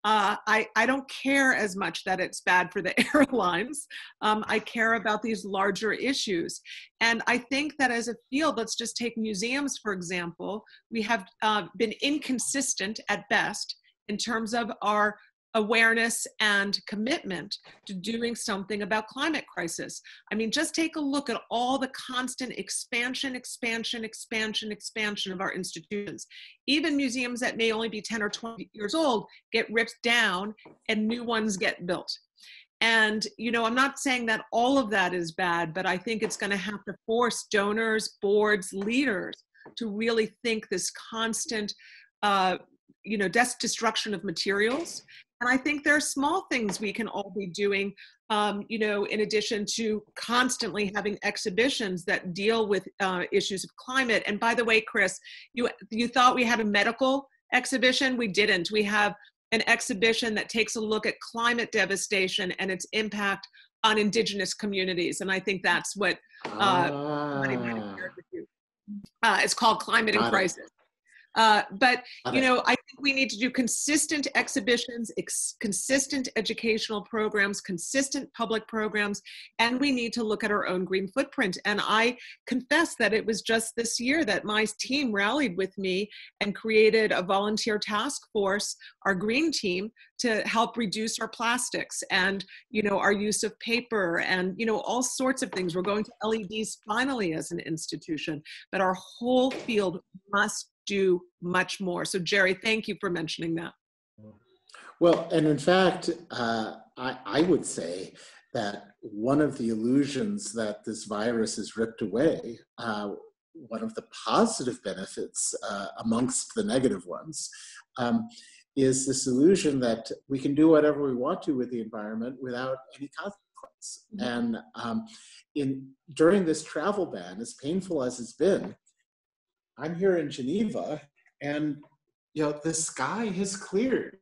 Uh, I, I don't care as much that it's bad for the airlines. Um, I care about these larger issues. And I think that as a field, let's just take museums, for example, we have uh, been inconsistent at best in terms of our awareness and commitment to doing something about climate crisis. I mean, just take a look at all the constant expansion, expansion, expansion, expansion of our institutions. Even museums that may only be 10 or 20 years old get ripped down and new ones get built. And, you know, I'm not saying that all of that is bad, but I think it's going to have to force donors, boards, leaders to really think this constant, uh, you know, des- destruction of materials. And I think there are small things we can all be doing, um, you know, in addition to constantly having exhibitions that deal with uh, issues of climate. And by the way, Chris, you you thought we had a medical exhibition? We didn't. We have an exhibition that takes a look at climate devastation and its impact on indigenous communities. And I think that's what uh, Ah. Uh, it's called Climate in. Crisis. Uh, but you it. know, I think we need to do consistent exhibitions, ex- consistent educational programs, consistent public programs, and we need to look at our own green footprint. And I confess that it was just this year that my team rallied with me and created a volunteer task force, our green team, to help reduce our plastics and you know our use of paper and you know all sorts of things. We're going to LEDs finally as an institution, but our whole field must do much more. So, Jerry, thank you for mentioning that. Well, and in fact, uh, I, I would say that one of the illusions that this virus has ripped away, uh, one of the positive benefits uh, amongst the negative ones, um, is this illusion that we can do whatever we want to with the environment without any consequence. And um, in during this travel ban, as painful as it's been, I'm here in Geneva, and you know the sky has cleared.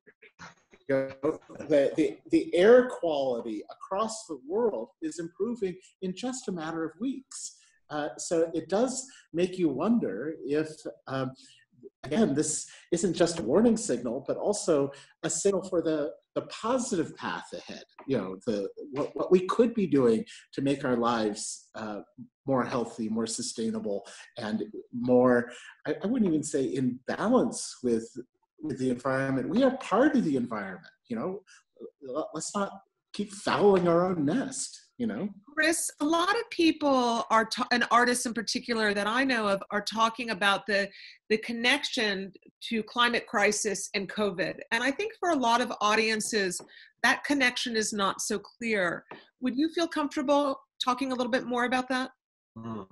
You know, the, the, the air quality across the world is improving in just a matter of weeks. Uh, so it does make you wonder if, um, again, this isn't just a warning signal, but also a signal for the, the positive path ahead. You know, the what, what we could be doing to make our lives uh, more healthy, more sustainable, and more, I, I wouldn't even say in balance with with the environment. We are part of the environment. You know, let's not keep fouling our own nest. You know? Chris, a lot of people are, ta- and artists in particular that I know of, are talking about the the connection to climate crisis and COVID. And I think for a lot of audiences, that connection is not so clear. Would you feel comfortable talking a little bit more about that? Mm.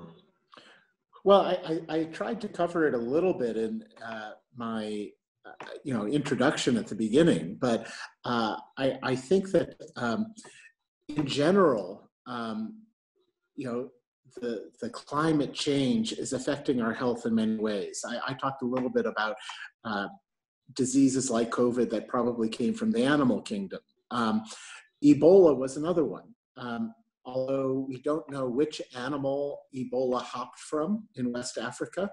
Well, I, I, I, tried to cover it a little bit in uh, my uh, you know introduction at the beginning, but uh, I, I think that um, in general, um, you know, the, the climate change is affecting our health in many ways. I, I talked a little bit about uh, diseases like COVID that probably came from the animal kingdom. Um, Ebola was another one. Um, although we don't know which animal Ebola hopped from in West Africa,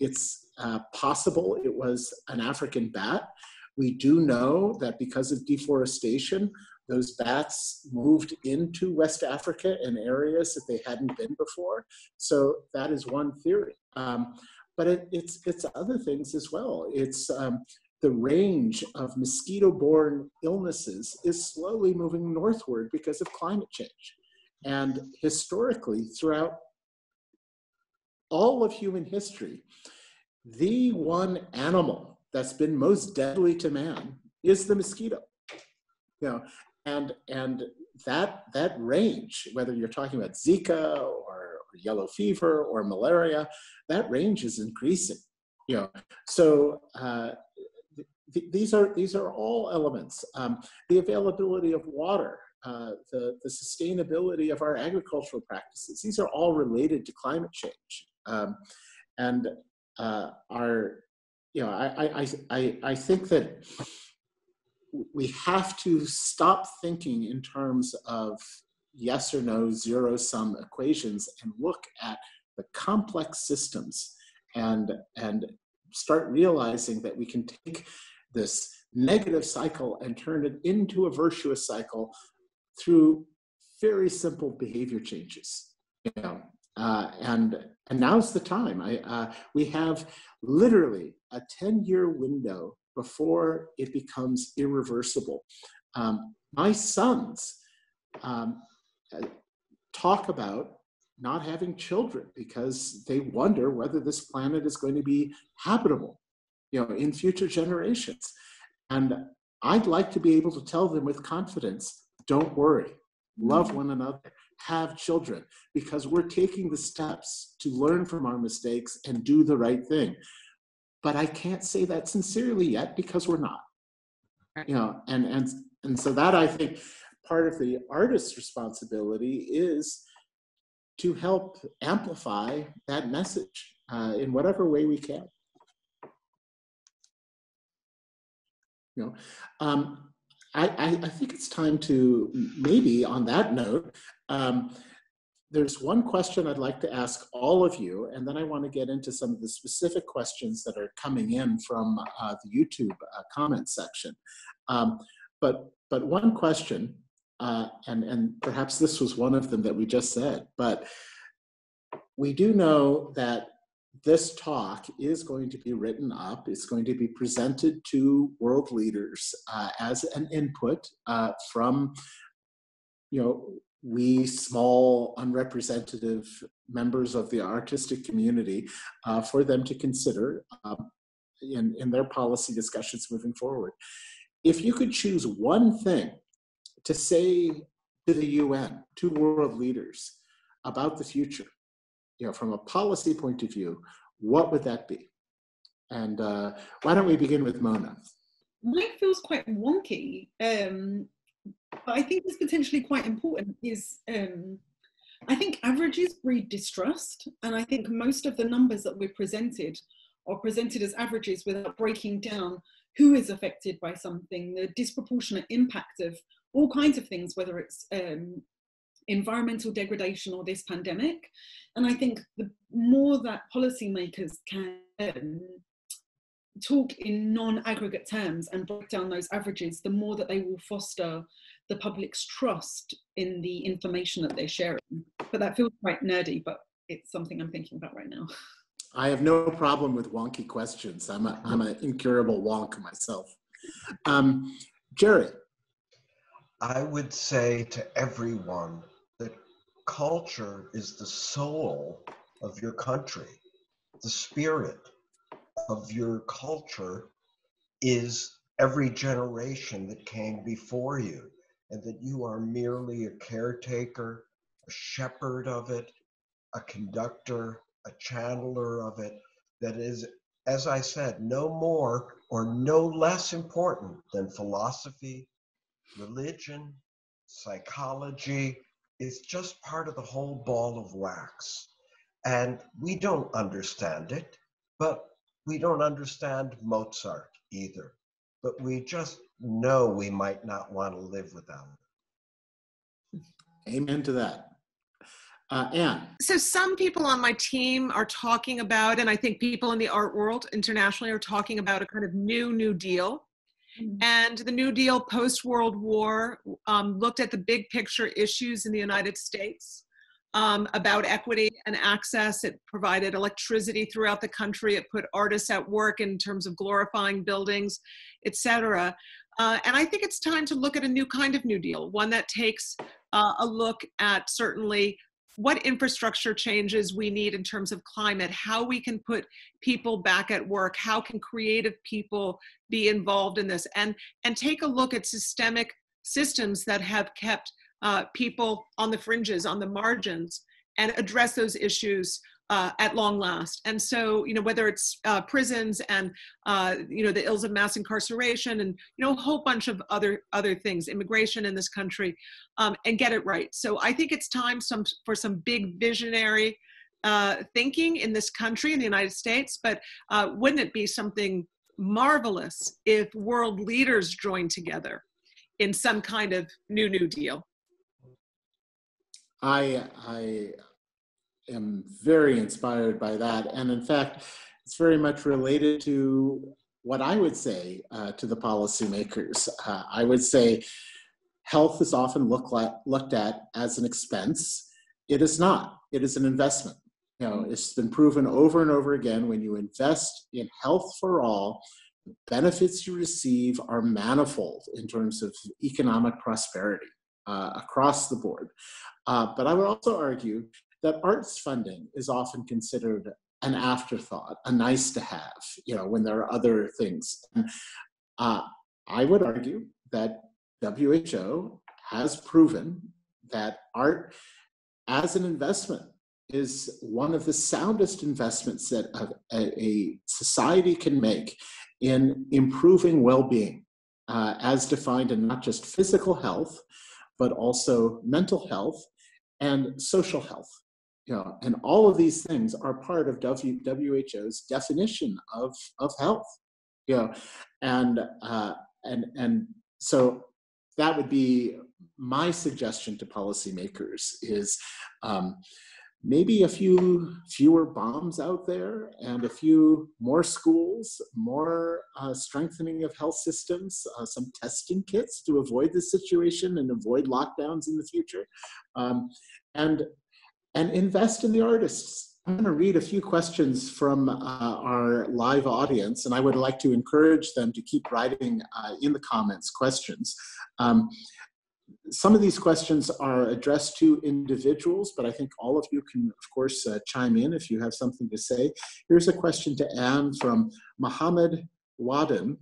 it's uh, possible it was an African bat. We do know that because of deforestation, those bats moved into West Africa in areas that they hadn't been before. So that is one theory. Um, but it, it's, it's other things as well. It's um, the range of mosquito-borne illnesses is slowly moving northward because of climate change. And historically, throughout all of human history, the one animal that's been most deadly to man is the mosquito. You know, and and that that range, whether you're talking about Zika or, or yellow fever or malaria, that range is increasing. You know, so uh, th these are these are all elements. Um, the availability of water, uh, the the sustainability of our agricultural practices. These are all related to climate change, um, and uh, are you know I I I I think that we have to stop thinking in terms of yes or no zero sum equations and look at the complex systems and and start realizing that we can take this negative cycle and turn it into a virtuous cycle through very simple behavior changes you know uh, and and now's the time. I, uh, we have literally a 10 year window before it becomes irreversible. Um, my sons um, talk about not having children because they wonder whether this planet is going to be habitable, you know, in future generations. And I'd like to be able to tell them with confidence, don't worry, love one another, have children, because we're taking the steps to learn from our mistakes and do the right thing but I can't say that sincerely yet because we're not. You know, and and and so that I think part of the artist's responsibility is to help amplify that message uh, in whatever way we can. You know, um, I, I, I, think it's time to maybe on that note, um, there's one question I'd like to ask all of you, and then I want to get into some of the specific questions that are coming in from uh, the YouTube uh, comment section. Um, but, but one question, uh, and, and perhaps this was one of them that we just said, but we do know that this talk is going to be written up. It's going to be presented to world leaders uh, as an input uh, from you know, we small unrepresentative members of the artistic community uh, for them to consider um, in, in their policy discussions moving forward. If you could choose one thing to say to the UN, to world leaders about the future, you know, from a policy point of view, what would that be? And uh, why don't we begin with Mona? Mine feels quite wonky. Um, but I think is potentially quite important is um, I think averages breed distrust, and I think most of the numbers that we're presented are presented as averages without breaking down who is affected by something, the disproportionate impact of all kinds of things, whether it's um, environmental degradation or this pandemic. And I think the more that policymakers can um, talk in non-aggregate terms and break down those averages, the more that they will foster the public's trust in the information that they're sharing. But that feels quite nerdy, but it's something I'm thinking about right now. I have no problem with wonky questions. I'm a, I'm an incurable wonk myself. Um, Jerry. I would say to everyone that culture is the soul of your country. The spirit of your culture is every generation that came before you, and that you are merely a caretaker, a shepherd of it, a conductor, a channeler of it, that is, as I said, no more or no less important than philosophy, religion, psychology. It's just part of the whole ball of wax. And we don't understand it, but we don't understand Mozart either. But we just know we might not want to live without it. Amen to that. Uh, Anne. So some people on my team are talking about, and I think people in the art world internationally are talking about a kind of new New Deal. Mm-hmm. And the New Deal post World War um, looked at the big picture issues in the United States um, about equity and access. It provided electricity throughout the country. It put artists at work in terms of glorifying buildings, et cetera. Uh, and I think it's time to look at a new kind of New Deal, one that takes uh, a look at certainly what infrastructure changes we need in terms of climate, how we can put people back at work, how can creative people be involved in this, and, and take a look at systemic systems that have kept uh, people on the fringes, on the margins, and address those issues uh, at long last. And so, you know, whether it's uh, prisons and uh, you know the ills of mass incarceration and you know a whole bunch of other other things, immigration in this country, um, and get it right. So I think it's time some for some big visionary uh, thinking in this country, in the United States. But uh, wouldn't it be something marvelous if world leaders joined together in some kind of new New Deal? I I am very inspired by that. And in fact, it's very much related to what I would say uh, to the policymakers. Uh, I would say health is often look looked at as an expense. It is not. It is an investment. You know, it's been proven over and over again when you invest in health for all, the benefits you receive are manifold in terms of economic prosperity uh, across the board. Uh, but I would also argue that arts funding is often considered an afterthought, a nice to have, you know, when there are other things. Uh, I would argue that WHO has proven that art as an investment is one of the soundest investments that a, a society can make in improving well-being uh, as defined in not just physical health but also mental health and social health. You know, and all of these things are part of WHO's definition of, of health, you know, and, uh, and, and so that would be my suggestion to policymakers is um, maybe a few fewer bombs out there and a few more schools, more uh, strengthening of health systems, uh, some testing kits to avoid this situation and avoid lockdowns in the future. Um, and and invest in the artists. I'm going to read a few questions from uh, our live audience, and I would like to encourage them to keep writing uh, in the comments questions. Um, some of these questions are addressed to individuals, but I think all of you can, of course, uh, chime in if you have something to say. Here's a question to Anne from Mohammed Wadden.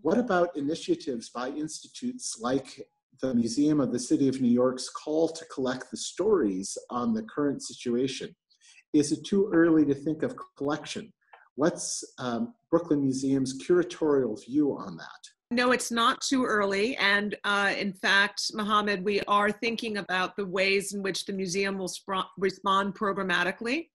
What about initiatives by institutes like the Museum of the City of New York's call to collect the stories on the current situation. Is it too early to think of collection? What's um, Brooklyn Museum's curatorial view on that? No, it's not too early. And uh, in fact, Mohammed, we are thinking about the ways in which the museum will sp- respond programmatically.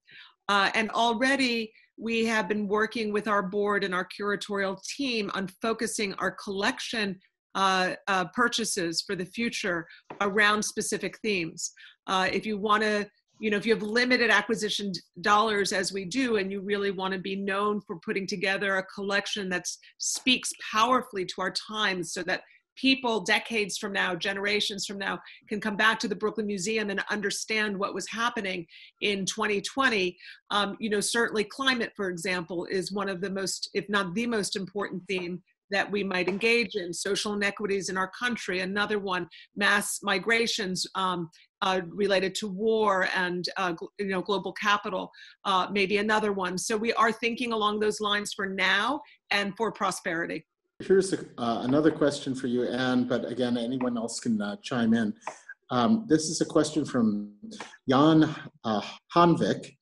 Uh, and already we have been working with our board and our curatorial team on focusing our collection uh, uh, purchases for the future around specific themes. Uh, if you want to, you know, if you have limited acquisition dollars as we do, and you really want to be known for putting together a collection that speaks powerfully to our times so that people decades from now, generations from now, can come back to the Brooklyn Museum and understand what was happening in 2020. Um, you know, certainly climate, for example, is one of the most, if not the most important theme that we might engage in, social inequities in our country, another one, mass migrations um, uh, related to war and uh, you know global capital, uh, maybe another one. So we are thinking along those lines for now and for prosperity. Here's a, uh, another question for you, Anne, but again, anyone else can uh, chime in. Um, this is a question from Jan uh, Hanvik.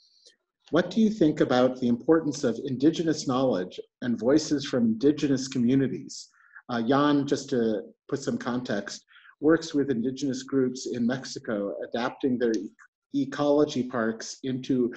What do you think about the importance of Indigenous knowledge and voices from Indigenous communities? Uh, Jan, just to put some context, works with Indigenous groups in Mexico, adapting their ecology parks into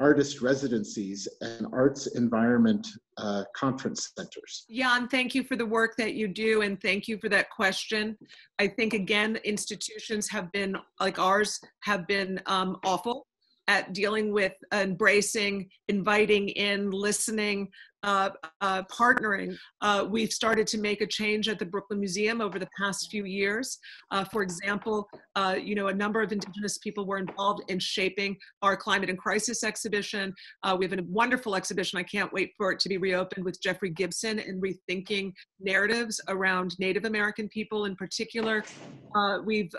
artist residencies and arts environment uh, conference centers. Jan, thank you for the work that you do and thank you for that question. I think again, institutions have been, like ours, have been um, awful at dealing with embracing, inviting in, listening, uh, uh, partnering. Uh, we've started to make a change at the Brooklyn Museum over the past few years. Uh, for example, uh, you know, a number of Indigenous people were involved in shaping our climate and crisis exhibition. Uh, we have a wonderful exhibition. I can't wait for it to be reopened with Jeffrey Gibson and rethinking narratives around Native American people in particular. we've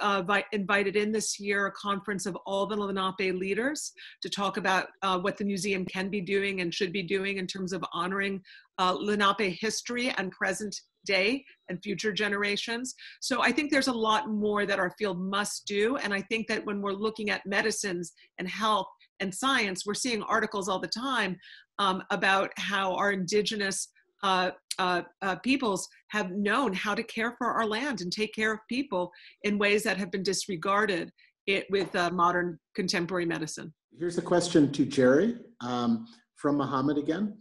invited in this year a conference of all the Lenape leaders to talk about what the museum can be doing and should be doing in terms of honoring honoring uh, Lenape history and present day and future generations. So I think there's a lot more that our field must do. And I think that when we're looking at medicines and health and science, we're seeing articles all the time um, about how our indigenous uh, uh, uh, peoples have known how to care for our land and take care of people in ways that have been disregarded it, with uh, modern contemporary medicine. Here's a question to Jerry um, from Mohammed again.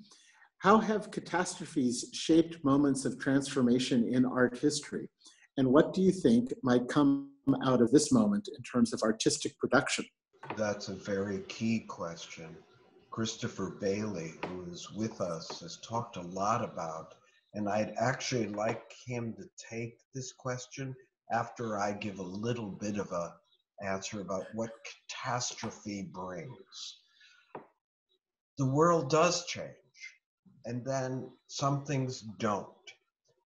How have catastrophes shaped moments of transformation in art history? And what do you think might come out of this moment in terms of artistic production? That's a very key question. Christopher Bailey, who is with us, has talked a lot about, and I'd actually like him to take this question after I give a little bit of a answer about what catastrophe brings. The world does change and then some things don't.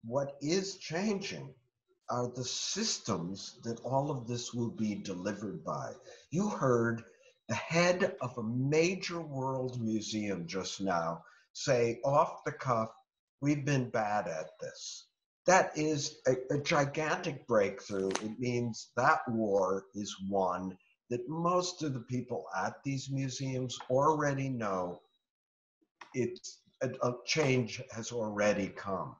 What is changing are the systems that all of this will be delivered by. You heard the head of a major world museum just now say off the cuff, we've been bad at this. That is a, a gigantic breakthrough. It means that war is one that most of the people at these museums already know it's a, a change has already come.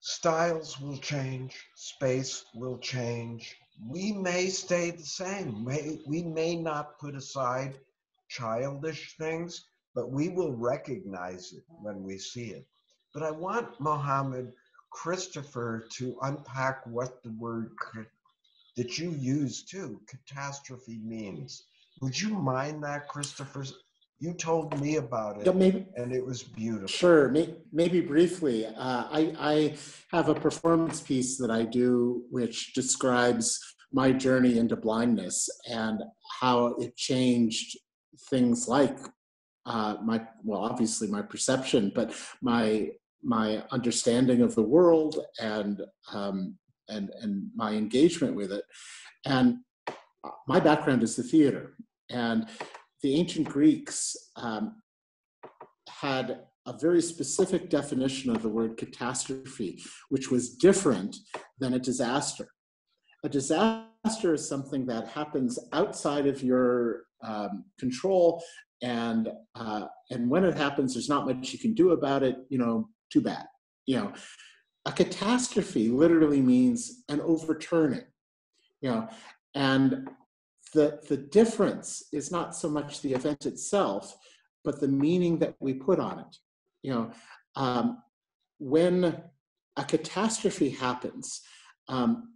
Styles will change, space will change. We may stay the same. May, we may not put aside childish things, but we will recognize it when we see it. But I want Mohammed Christopher to unpack what the word that you use too, catastrophe means. Would you mind that, Christopher? You told me about it, yeah, maybe, and it was beautiful. Sure, may, maybe briefly. Uh, I, I have a performance piece that I do which describes my journey into blindness and how it changed things like uh, my, well, obviously my perception, but my my understanding of the world and um, and and my engagement with it. And uh, my background is the theater, and the ancient Greeks um, had a very specific definition of the word catastrophe, which was different than a disaster. A disaster is something that happens outside of your um, control, and uh, and when it happens, there's not much you can do about it. You know, too bad. You know, a catastrophe literally means an overturning. You know, and the, the difference is not so much the event itself, but the meaning that we put on it. You know, um, when a catastrophe happens, um,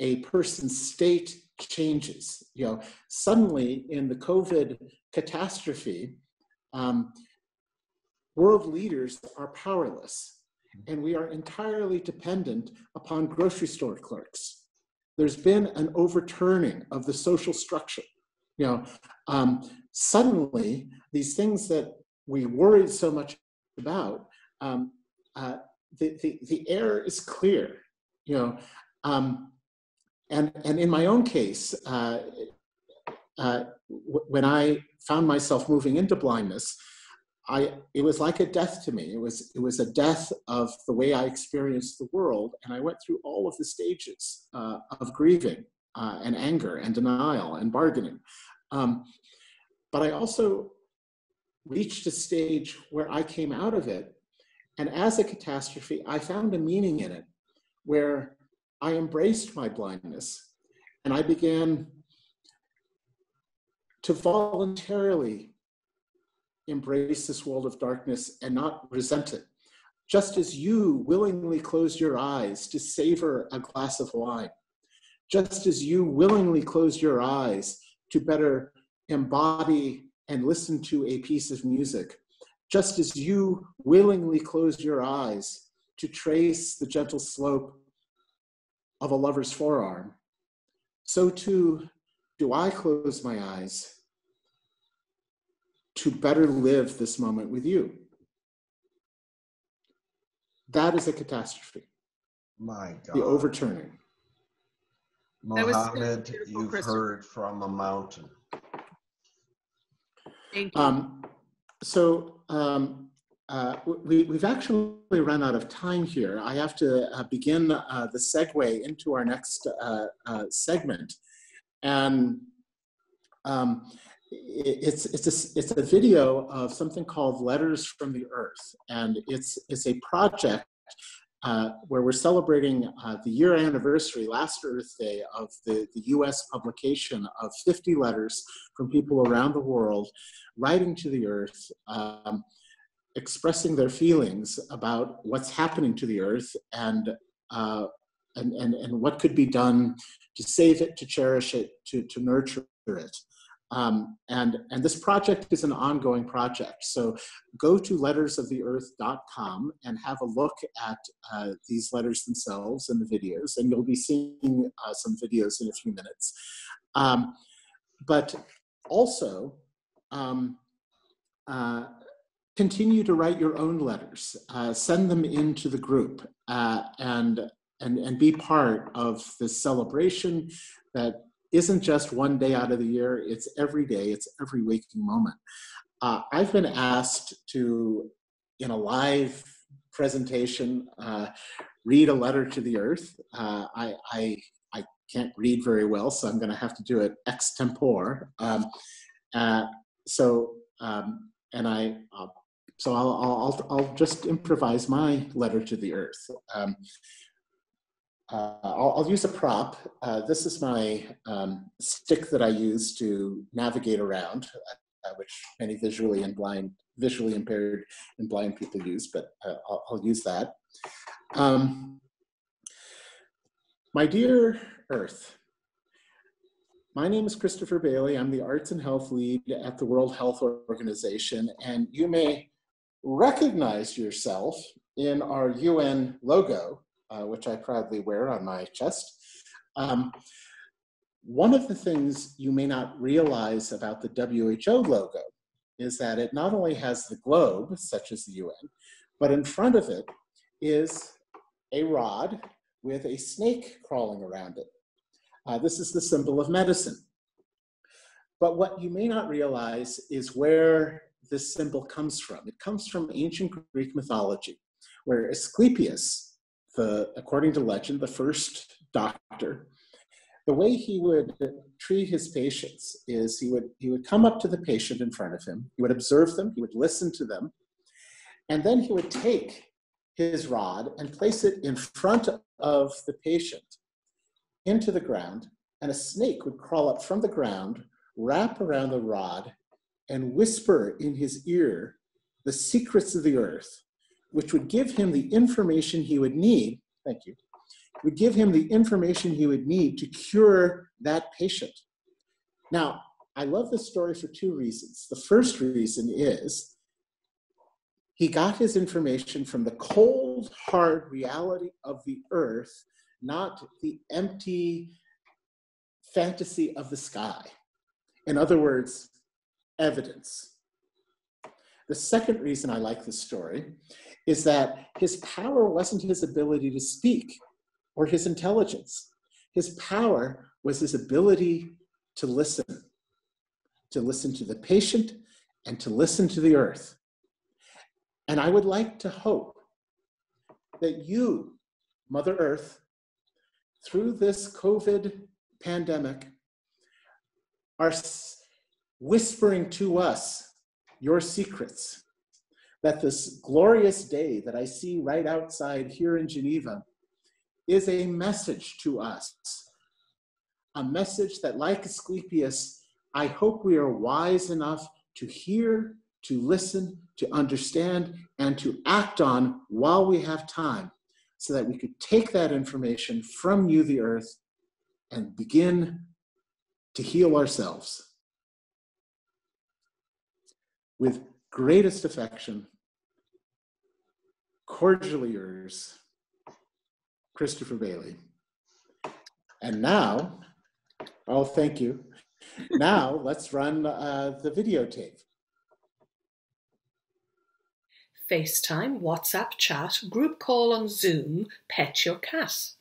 a person's state changes. You know, suddenly in the COVID catastrophe, um, world leaders are powerless, and we are entirely dependent upon grocery store clerks there's been an overturning of the social structure. You know, um, suddenly these things that we worried so much about um, uh, the, the, the air is clear, you know. Um, and, and in my own case, uh, uh, when I found myself moving into blindness, I, it was like a death to me. It was, it was a death of the way I experienced the world. And I went through all of the stages uh, of grieving uh, and anger and denial and bargaining. Um, but I also reached a stage where I came out of it. And as a catastrophe, I found a meaning in it where I embraced my blindness and I began to voluntarily embrace this world of darkness and not resent it. Just as you willingly closed your eyes to savor a glass of wine, just as you willingly closed your eyes to better embody and listen to a piece of music, just as you willingly closed your eyes to trace the gentle slope of a lover's forearm, so too do I close my eyes to better live this moment with you. That is a catastrophe. My God. The overturning. Mohammed, you've heard from a mountain. Thank you. Um, so um, uh, we, we've actually run out of time here. I have to uh, begin uh, the segue into our next uh, uh, segment. And um, it's it's a it's a video of something called Letters from the Earth, and it's it's a project uh, where we're celebrating uh, the year anniversary last Earth Day of the, the U.S. publication of 50 letters from people around the world writing to the Earth, um, expressing their feelings about what's happening to the Earth and, uh, and, and, and what could be done to save it, to cherish it, to, to nurture it. Um, and, and this project is an ongoing project. So go to lettersoftheearth.com and have a look at uh, these letters themselves and the videos, and you'll be seeing uh, some videos in a few minutes. Um, but also, um, uh, continue to write your own letters. Uh, send them into the group uh, and, and, and be part of this celebration that isn't just one day out of the year, it's every day, it's every waking moment. Uh, I've been asked to, in a live presentation, uh, read a letter to the earth. Uh, I, I, I, can't read very well, so I'm going to have to do it extempore. Um, uh, so, um, and I, uh, so I'll, I'll, I'll just improvise my letter to the earth. Um, uh, I'll, I'll, use a prop. Uh, this is my um, stick that I use to navigate around, uh, which many visually and blind, visually impaired and blind people use, but uh, I'll, I'll, use that. Um, my dear Earth, my name is Christopher Bailey. I'm the Arts and Health Lead at the World Health Organization, and you may recognize yourself in our UN logo, uh, which I proudly wear on my chest. Um, one of the things you may not realize about the WHO logo is that it not only has the globe, such as the UN, but in front of it is a rod with a snake crawling around it. Uh, this is the symbol of medicine. But what you may not realize is where this symbol comes from. It comes from ancient Greek mythology, where Asclepius, the, according to legend, the first doctor, the way he would treat his patients is he would, he would come up to the patient in front of him, he would observe them, he would listen to them, and then he would take his rod and place it in front of the patient into the ground, and a snake would crawl up from the ground, wrap around the rod, and whisper in his ear the secrets of the earth which would give him the information he would need, thank you, would give him the information he would need to cure that patient. Now, I love this story for two reasons. The first reason is he got his information from the cold, hard reality of the earth, not the empty fantasy of the sky. In other words, evidence. The second reason I like this story is that his power wasn't his ability to speak or his intelligence. His power was his ability to listen, to listen to the patient and to listen to the earth. And I would like to hope that you, Mother Earth, through this COVID pandemic, are whispering to us your secrets. That this glorious day that I see right outside here in Geneva is a message to us. A message that, like Asclepius, I hope we are wise enough to hear, to listen, to understand, and to act on while we have time, so that we could take that information from you, the earth, and begin to heal ourselves. With greatest affection, cordially yours, Christopher Bailey. And now, oh, thank you. Now let's run uh, the videotape. FaceTime, WhatsApp chat, group call on Zoom, pet your cat.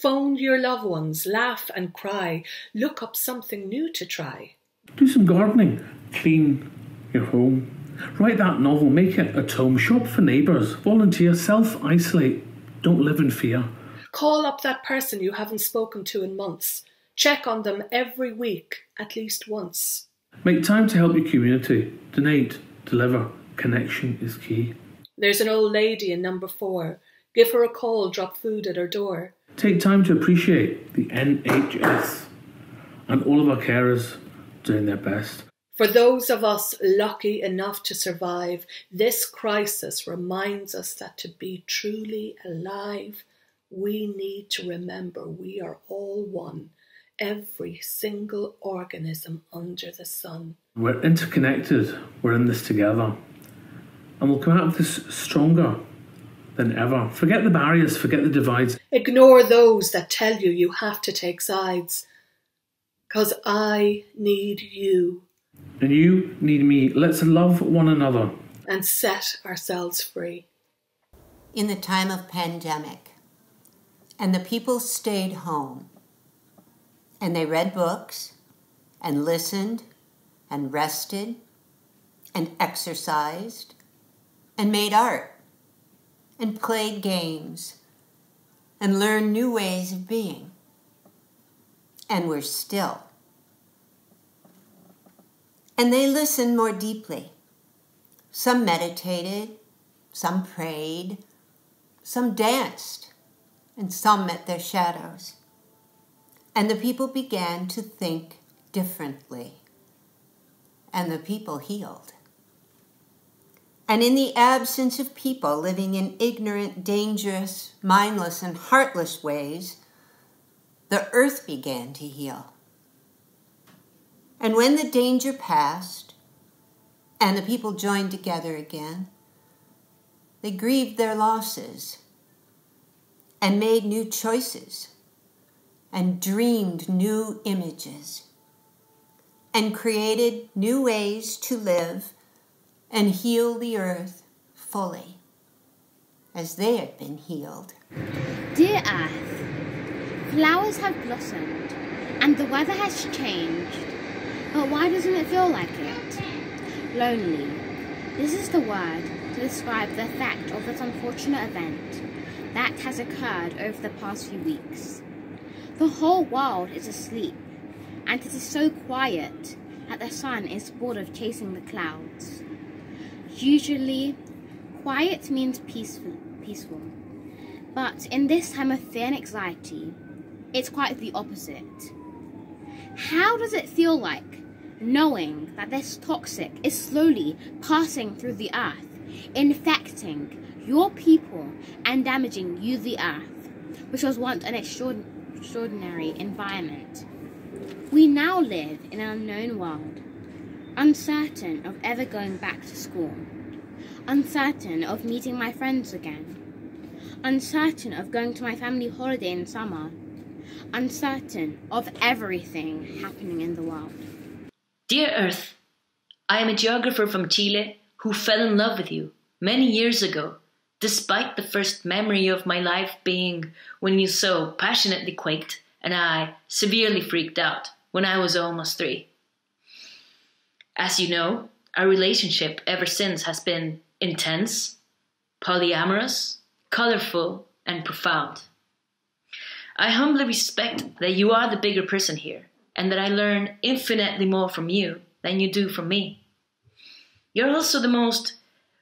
Phone your loved ones, laugh and cry, look up something new to try. Do some gardening, clean your home. Write that novel, make it a tome, shop for neighbours, volunteer, self isolate, don't live in fear. Call up that person you haven't spoken to in months. Check on them every week, at least once. Make time to help your community. Donate, deliver. Connection is key. There's an old lady in number four. Give her a call, drop food at her door. Take time to appreciate the NHS and all of our carers doing their best. For those of us lucky enough to survive, this crisis reminds us that to be truly alive, we need to remember we are all one, every single organism under the sun. We're interconnected, we're in this together, and we'll come out of this stronger than ever. Forget the barriers, forget the divides. Ignore those that tell you you have to take sides. Because I need you. And you need me. Let's love one another. And set ourselves free. In the time of pandemic, and the people stayed home, and they read books, and listened, and rested, and exercised, and made art and played games and learned new ways of being. And were still. And they listened more deeply. Some meditated, some prayed, some danced, and some met their shadows. And the people began to think differently. And the people healed. And in the absence of people living in ignorant, dangerous, mindless, and heartless ways, the earth began to heal. And when the danger passed and the people joined together again, they grieved their losses and made new choices and dreamed new images and created new ways to live and heal the earth fully as they had been healed. Dear Earth, flowers have blossomed and the weather has changed, but why doesn't it feel like it? Lonely. This is the word to describe the fact of this unfortunate event that has occurred over the past few weeks. The whole world is asleep, and it is so quiet that the sun is bored of chasing the clouds. Usually, quiet means peaceful, peaceful. But in this time of fear and anxiety, it's quite the opposite. How does it feel like knowing that this toxic is slowly passing through the earth, infecting your people and damaging you, the earth, which was once an extraordinary environment? We now live in an unknown world uncertain of ever going back to school, uncertain of meeting my friends again, uncertain of going to my family holiday in summer, uncertain of everything happening in the world. Dear Earth, I am a geographer from Chile who fell in love with you many years ago, despite the first memory of my life being when you so passionately quaked and I severely freaked out when I was almost three. As you know, our relationship ever since has been intense, polyamorous, colorful, and profound. I humbly respect that you are the bigger person here and that I learn infinitely more from you than you do from me. You're also the most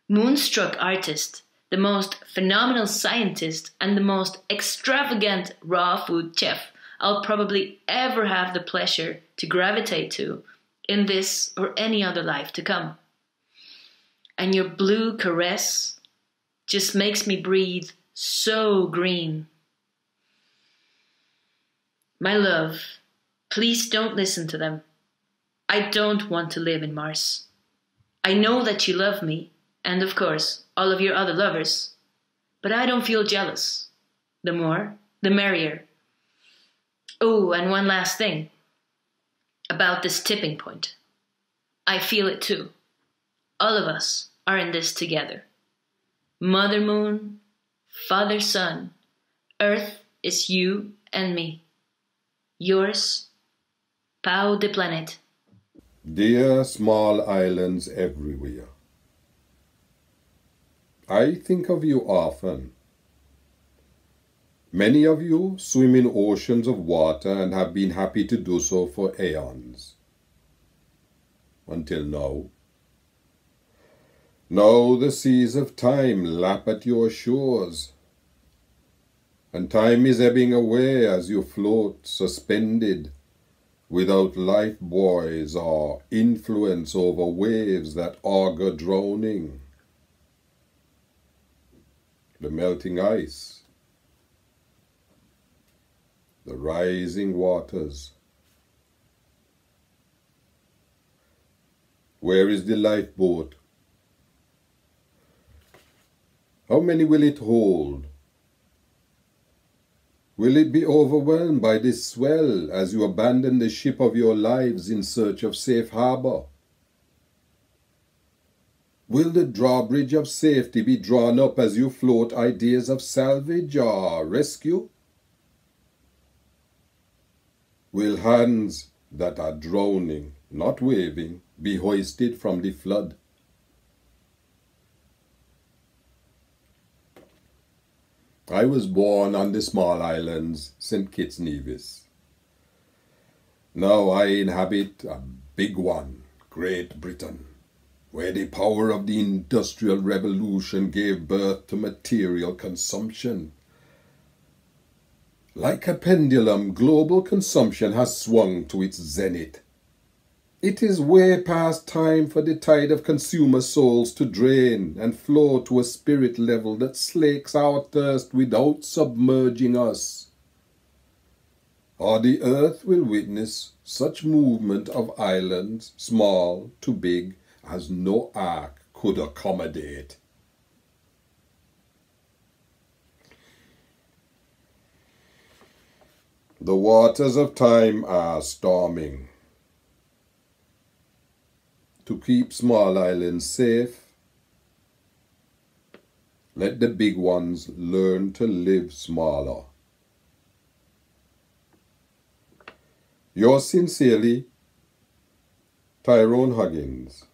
moonstruck artist, the most phenomenal scientist, and the most extravagant raw food chef I'll probably ever have the pleasure to gravitate to in this or any other life to come. And your blue caress just makes me breathe so green. My love, please don't listen to them. I don't want to live in Mars. I know that you love me, and of course, all of your other lovers, but I don't feel jealous. The more, the merrier. Oh, and one last thing about this tipping point. I feel it too. All of us are in this together. Mother Moon, Father Sun, Earth is you and me. Yours, Pau de Planet. Dear small islands everywhere, I think of you often. Many of you swim in oceans of water and have been happy to do so for aeons. Until now. Now the seas of time lap at your shores, and time is ebbing away as you float suspended without life buoys or influence over waves that augur drowning. The melting ice, the rising waters. Where is the lifeboat? How many will it hold? Will it be overwhelmed by this swell as you abandon the ship of your lives in search of safe harbor? Will the drawbridge of safety be drawn up as you float ideas of salvage or rescue? Will hands that are drowning, not waving, be hoisted from the flood? I was born on the small islands, St. Kitts Nevis. Now I inhabit a big one, Great Britain, where the power of the Industrial Revolution gave birth to material consumption. Like a pendulum, global consumption has swung to its zenith. It is way past time for the tide of consumer souls to drain and flow to a spirit level that slakes our thirst without submerging us. Or the earth will witness such movement of islands, small to big, as no ark could accommodate. The waters of time are storming to keep small islands safe. Let the big ones learn to live smaller. Yours sincerely, Tyrone Huggins.